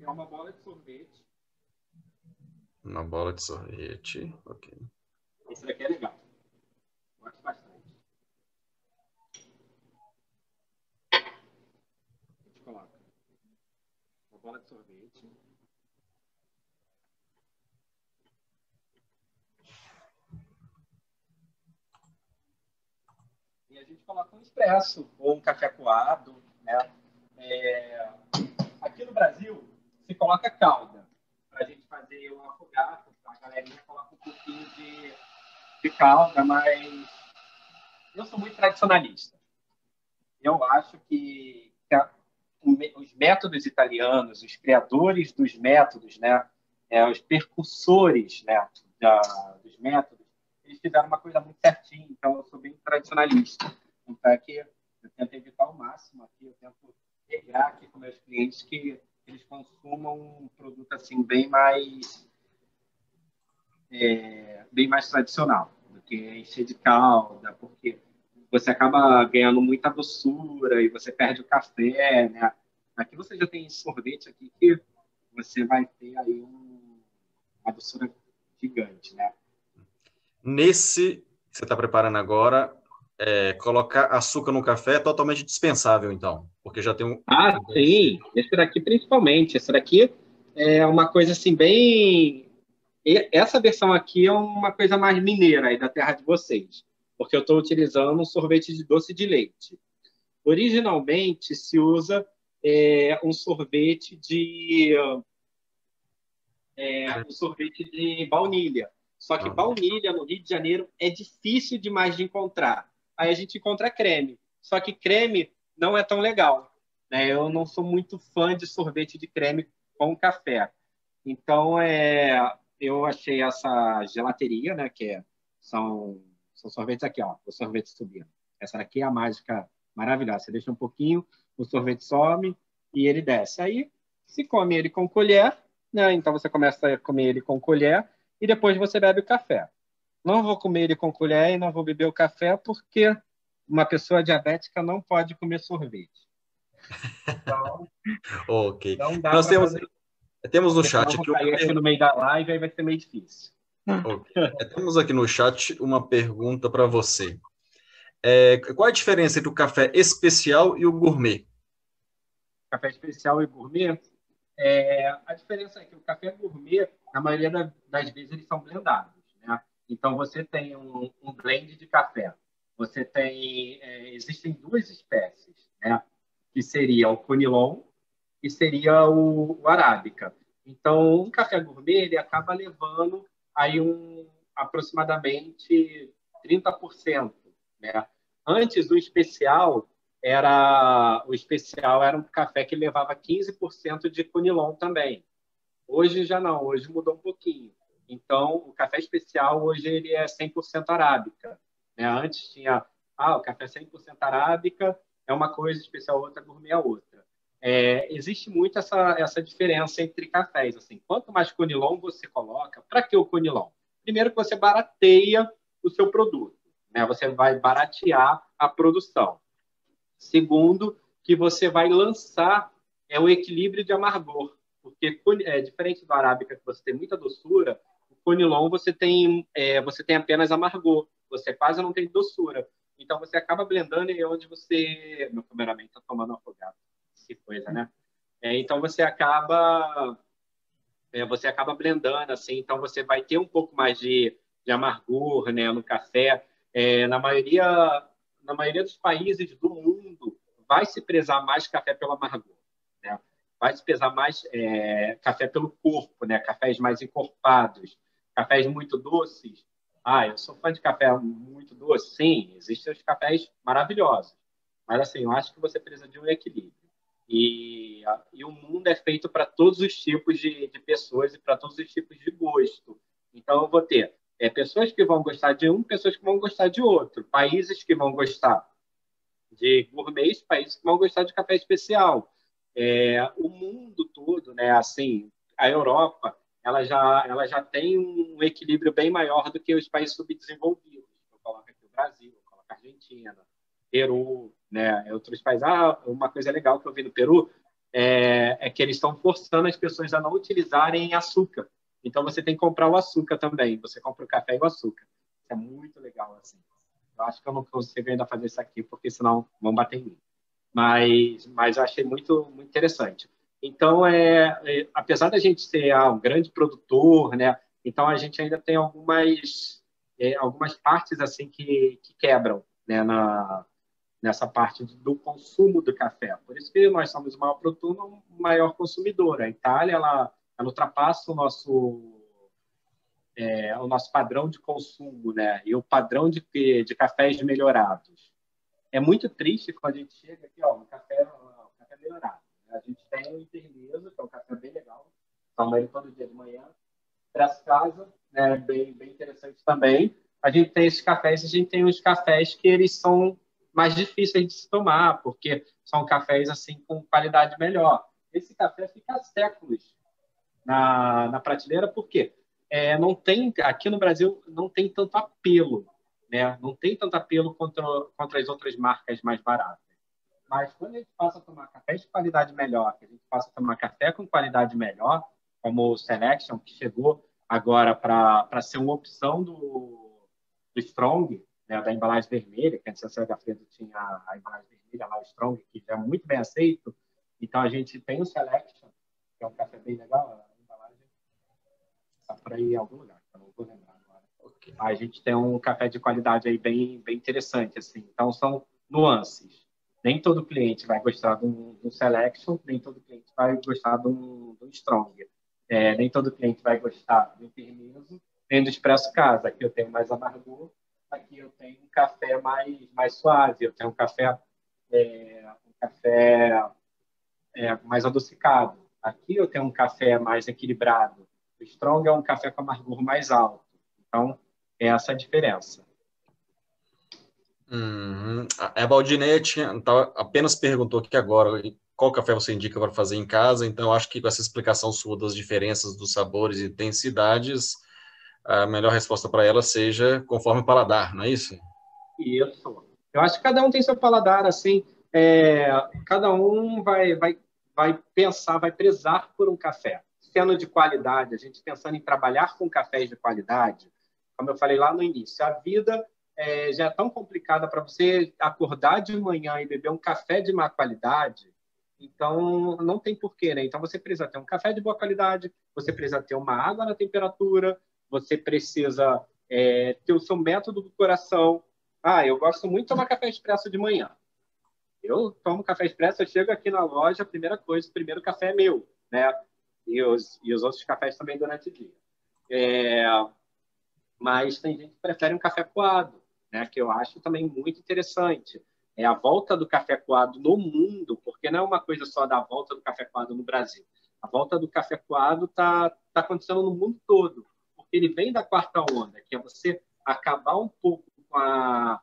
É uma bola de sorvete. Uma bola de sorvete, ok. Esse daqui é legal. Gosto bastante. A gente coloca uma bola de sorvete. E a gente coloca um expresso ou um café coado, né? É... Aqui no Brasil, se coloca calda para a gente fazer um afogado. A galerinha coloca um pouquinho de, de calda, mas eu sou muito tradicionalista. Eu acho que, os métodos italianos, os criadores dos métodos, né, é, os percussores né, da, dos métodos, eles fizeram uma coisa muito certinha. Então, eu sou bem tradicionalista. Então, é que eu tento evitar ao máximo aqui, eu tento regrar aqui com meus clientes que eles consumam um produto assim bem mais é, bem mais tradicional do que encher de calda, porque você acaba ganhando muita doçura e você perde o café, né? Aqui você já tem sorvete aqui que você vai ter aí um, uma doçura gigante, né? Nesse que você está preparando agora, é, colocar açúcar no café é totalmente dispensável, então, porque já tem um. Ah, sim, esse daqui principalmente. Esse daqui é uma coisa assim, bem. Essa versão aqui é uma coisa mais mineira aí da terra de vocês, porque eu estou utilizando um sorvete de doce de leite. Originalmente se usa é, um sorvete de. É, um sorvete de baunilha. Só que ah. baunilha no Rio de Janeiro é difícil demais de encontrar aí a gente encontra creme. Só que creme não é tão legal. Né? Eu não sou muito fã de sorvete de creme com café. Então, é, eu achei essa gelateria, né, que é, são, são sorvetes aqui, ó, o sorvete subindo. Essa aqui é a mágica maravilhosa. Você deixa um pouquinho, o sorvete some e ele desce. Aí, se come ele com colher, né, então você começa a comer ele com colher e depois você bebe o café não vou comer ele com colher e não vou beber o café porque uma pessoa diabética não pode comer sorvete. Então, ok. Nós temos, temos no chat aqui. Uma... no meio da live aí vai ser meio difícil. Okay. É, temos aqui no chat uma pergunta para você. É, qual a diferença entre o café especial e o gourmet? Café especial e gourmet? É, a diferença é que o café gourmet, na maioria das vezes, eles são blendados. Então, você tem um, um blend de café. Você tem... É, existem duas espécies, né? Que seria o Conilon e seria o, o Arábica. Então, um café gourmet, ele acaba levando aí um, aproximadamente 30%, né? Antes, o especial era o especial era um café que levava 15% de conilon também. Hoje já não, hoje mudou um pouquinho. Então, o café especial hoje ele é 100% arábica. Né? Antes tinha, ah, o café 100% arábica é uma coisa especial, outra gourmet é outra. É, existe muito essa, essa diferença entre cafés. Assim, quanto mais conilon você coloca, para que o conilon? Primeiro que você barateia o seu produto, né? Você vai baratear a produção. Segundo, que você vai lançar é o equilíbrio de amargor, porque é diferente do arábica que você tem muita doçura, Conilon você tem, é, você tem apenas amargor, você quase não tem doçura. Então você acaba blendando e é onde você. Meu cameraman está tomando afogado. Que coisa, né? É, então você acaba. É, você acaba blendando, assim, então você vai ter um pouco mais de, de amargor né, no café. É, na, maioria, na maioria dos países do mundo, vai se prezar mais café pelo amargor. Né? Vai se prezar mais é, café pelo corpo, né? cafés mais encorpados, cafés muito doces. Ah, eu sou fã de café muito doce. Sim, existem os cafés maravilhosos. Mas, assim, eu acho que você precisa de um equilíbrio. E, e o mundo é feito para todos os tipos de, de pessoas e para todos os tipos de gosto. Então, eu vou ter é, pessoas que vão gostar de um, pessoas que vão gostar de outro, países que vão gostar de gourmets, países que vão gostar de café especial. É, o mundo todo, né, assim, a Europa, ela já, ela já tem um equilíbrio bem maior do que os países subdesenvolvidos. Eu coloco aqui o Brasil, eu coloco a Argentina, Peru, né, outros países. Ah, uma coisa legal que eu vi no Peru é, é que eles estão forçando as pessoas a não utilizarem açúcar. Então você tem que comprar o açúcar também. Você compra o café e o açúcar. Isso é muito legal assim. Eu acho que eu não consigo ainda fazer isso aqui porque senão vão bater em mim. Mas, mas eu achei muito, muito interessante. Então, é, é, apesar da gente ser ah, um grande produtor, né? Então a gente ainda tem algumas é, algumas partes assim que, que quebram, né? Na, nessa parte do consumo do café. Por isso que nós somos o maior produtor, o maior consumidor. A Itália ela, ela ultrapassa o nosso é, o nosso padrão de consumo, né? E o padrão de, de cafés melhorados. É muito triste quando a gente chega aqui, ó, um café, um café melhorado. A gente tem o Intermesa, que é um café bem legal, toma ele todo dia de manhã. Expresso Casa, né, bem, bem interessante também. A gente tem esses cafés, a gente tem os cafés que eles são mais difíceis de se tomar, porque são cafés assim com qualidade melhor. Esse café fica há séculos na, na prateleira, por quê? É, não tem, aqui no Brasil não tem tanto apelo, né? não tem tanto apelo contra, contra as outras marcas mais baratas. Mas quando a gente passa a tomar café de qualidade melhor, que a gente passa a tomar café com qualidade melhor, como o Selection, que chegou agora para ser uma opção do, do Strong, né, da embalagem vermelha, que antes a Cega Fredo tinha a embalagem vermelha lá, o Strong, que é muito bem aceito. Então a gente tem o Selection, que é um café bem legal, a embalagem está por aí em algum lugar, eu não vou lembrar. A gente tem um café de qualidade aí bem, bem interessante, assim. Então são nuances nem todo cliente vai gostar de um, Selection, nem todo cliente vai gostar de um, Strong. É, nem todo cliente vai gostar do Permiso, nem do Expresso Casa. Aqui eu tenho mais amargor, aqui eu tenho um café mais, mais suave, eu tenho um café, é, um café é, mais adocicado. Aqui eu tenho um café mais equilibrado. O Strong é um café com amargor mais alto. Então, é essa a diferença. Uhum. A Valdinei tinha, tava, apenas perguntou aqui agora qual café você indica para fazer em casa, então acho que com essa explicação sua das diferenças dos sabores e intensidades, a melhor resposta para ela seja conforme o paladar, não é isso? Isso. Eu acho que cada um tem seu paladar, assim, é, cada um vai, vai, vai pensar, vai prezar por um café, sendo de qualidade, a gente pensando em trabalhar com cafés de qualidade, como eu falei lá no início, a vida é, já é tão complicada para você acordar de manhã e beber um café de má qualidade, então não tem porquê, né? Então você precisa ter um café de boa qualidade, você precisa ter uma água na temperatura, você precisa é, ter o seu método do coração. Ah, eu gosto muito de tomar café expresso de manhã. Eu tomo café expresso, eu chego aqui na loja, a primeira coisa, o primeiro café é meu, né? E os, e os outros cafés também durante o dia. É, mas tem gente que prefere um café coado né, que eu acho também muito interessante. É a volta do café coado no mundo, porque não é uma coisa só da volta do café coado no Brasil. A volta do café coado está tá acontecendo no mundo todo, porque ele vem da quarta onda, que é você acabar um pouco com, a,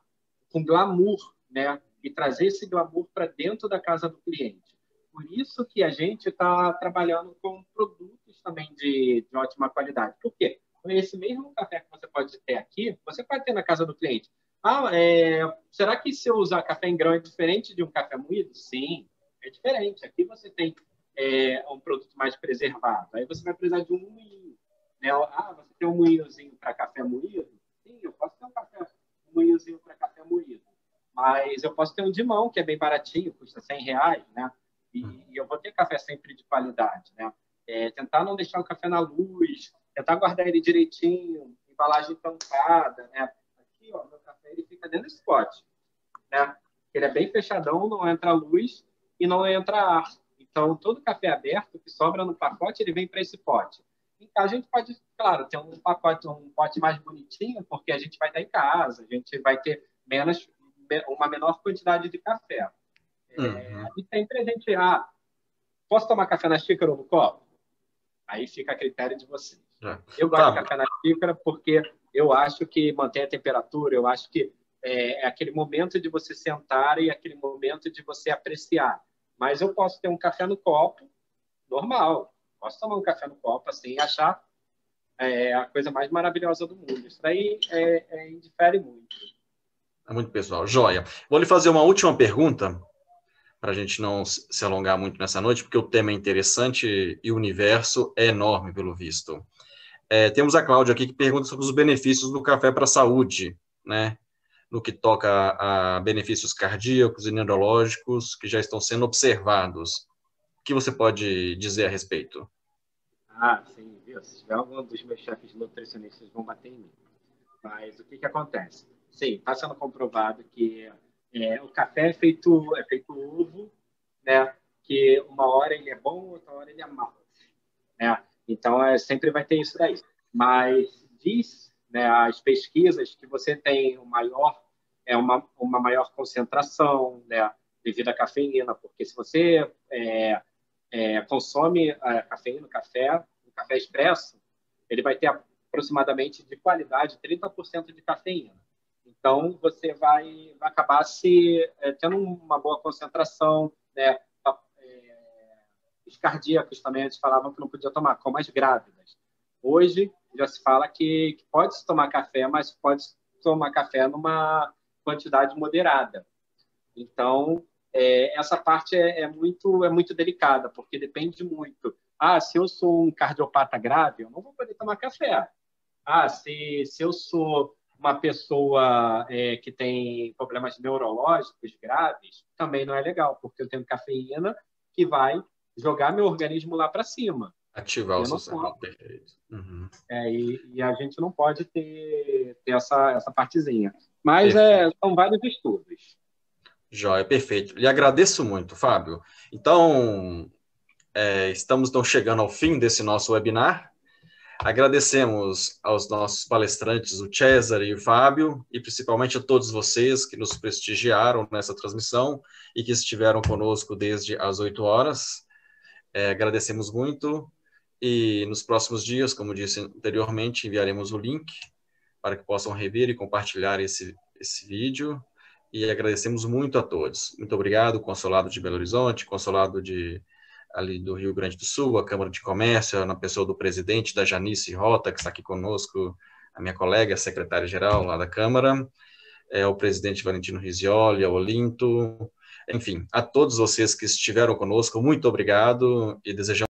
com glamour, né, e trazer esse glamour para dentro da casa do cliente. Por isso que a gente está trabalhando com produtos também de, de ótima qualidade. Por quê? Esse mesmo café que você pode ter aqui, você pode ter na casa do cliente. Ah, é, será que se eu usar café em grão é diferente de um café moído? Sim, é diferente. Aqui você tem é, um produto mais preservado. Aí você vai precisar de um moinho. Né? Ah, você tem um moinhozinho para café moído? Sim, eu posso ter um, café, um moinhozinho para café moído. Mas eu posso ter um de mão, que é bem baratinho, custa 100 reais, né? E, e eu vou ter café sempre de qualidade, né? É, tentar não deixar o café na luz, tentar guardar ele direitinho, embalagem tampada, né? Aqui, ó, meu café ele fica dentro desse pote, né? Ele é bem fechadão, não entra luz e não entra ar. Então, todo café aberto que sobra no pacote, ele vem para esse pote. A gente pode, claro, ter um pacote, um pote mais bonitinho, porque a gente vai estar em casa, a gente vai ter menos, uma menor quantidade de café. É, uhum. E sempre a gente, ah, posso tomar café na xícara ou no copo? Aí fica a critério de vocês. É. Eu gosto tá. de café na xícara porque eu acho que mantém a temperatura, eu acho que é, é, aquele momento de você sentar e aquele momento de você apreciar. Mas eu posso ter um café no copo, normal. Posso tomar um café no copo assim e achar é, a coisa mais maravilhosa do mundo. Isso daí é, é, indifere muito. É muito pessoal. Joia. Vou lhe fazer uma última pergunta, para a gente não se alongar muito nessa noite, porque o tema é interessante e o universo é enorme, pelo visto. É, temos a Cláudia aqui que pergunta sobre os benefícios do café para a saúde, né? No que toca a benefícios cardíacos e neurológicos que já estão sendo observados. O que você pode dizer a respeito? Ah, sim, viu? Se tiver algum dos meus chefes nutricionistas, vão bater em mim. Mas o que, que acontece? Sim, está sendo comprovado que é, o café é feito, é feito ovo, né? Que uma hora ele é bom, outra hora ele é mau. Né? Então, é, sempre vai ter isso daí. Mas diz né, as pesquisas que você tem um maior, é uma, uma maior concentração né, devido à cafeína, porque se você é, é, consome a cafeína, o café, o café expresso, ele vai ter aproximadamente de qualidade 30% de cafeína. Então, você vai, vai acabar se é, tendo uma boa concentração, né? Os cardíacos também, eles falavam que não podia tomar, como as grávidas. Hoje, já se fala que, que pode-se tomar café, mas pode tomar café numa quantidade moderada. Então, é, essa parte é, é, muito, é muito delicada, porque depende muito. Ah, se eu sou um cardiopata grave, eu não vou poder tomar café. Ah, se, se eu sou uma pessoa é, que tem problemas neurológicos graves, também não é legal, porque eu tenho cafeína que vai jogar meu organismo lá para cima. Ativar eu o sistema, perfeito. Uhum. É, e, e, a gente não pode ter, ter essa, essa partezinha. Mas é, são vários estudos. Joia, perfeito. Lhe agradeço muito, Fábio. Então, é, estamos então chegando ao fim desse nosso webinar. Agradecemos aos nossos palestrantes, o César e o Fábio, e principalmente a todos vocês que nos prestigiaram nessa transmissão e que estiveram conosco desde as 8 horas. É, agradecemos muito e nos próximos dias, como disse anteriormente, enviaremos o link para que possam rever e compartilhar esse, esse vídeo. E agradecemos muito a todos. Muito obrigado, Consulado de Belo Horizonte, Consulado de ali do Rio Grande do Sul, a Câmara de Comércio, na pessoa do presidente da Janice Rota, que está aqui conosco, a minha colega, a secretária-geral lá da Câmara, é, o presidente Valentino Rizioli, ao Olinto, enfim, a todos vocês que estiveram conosco, muito obrigado e desejamos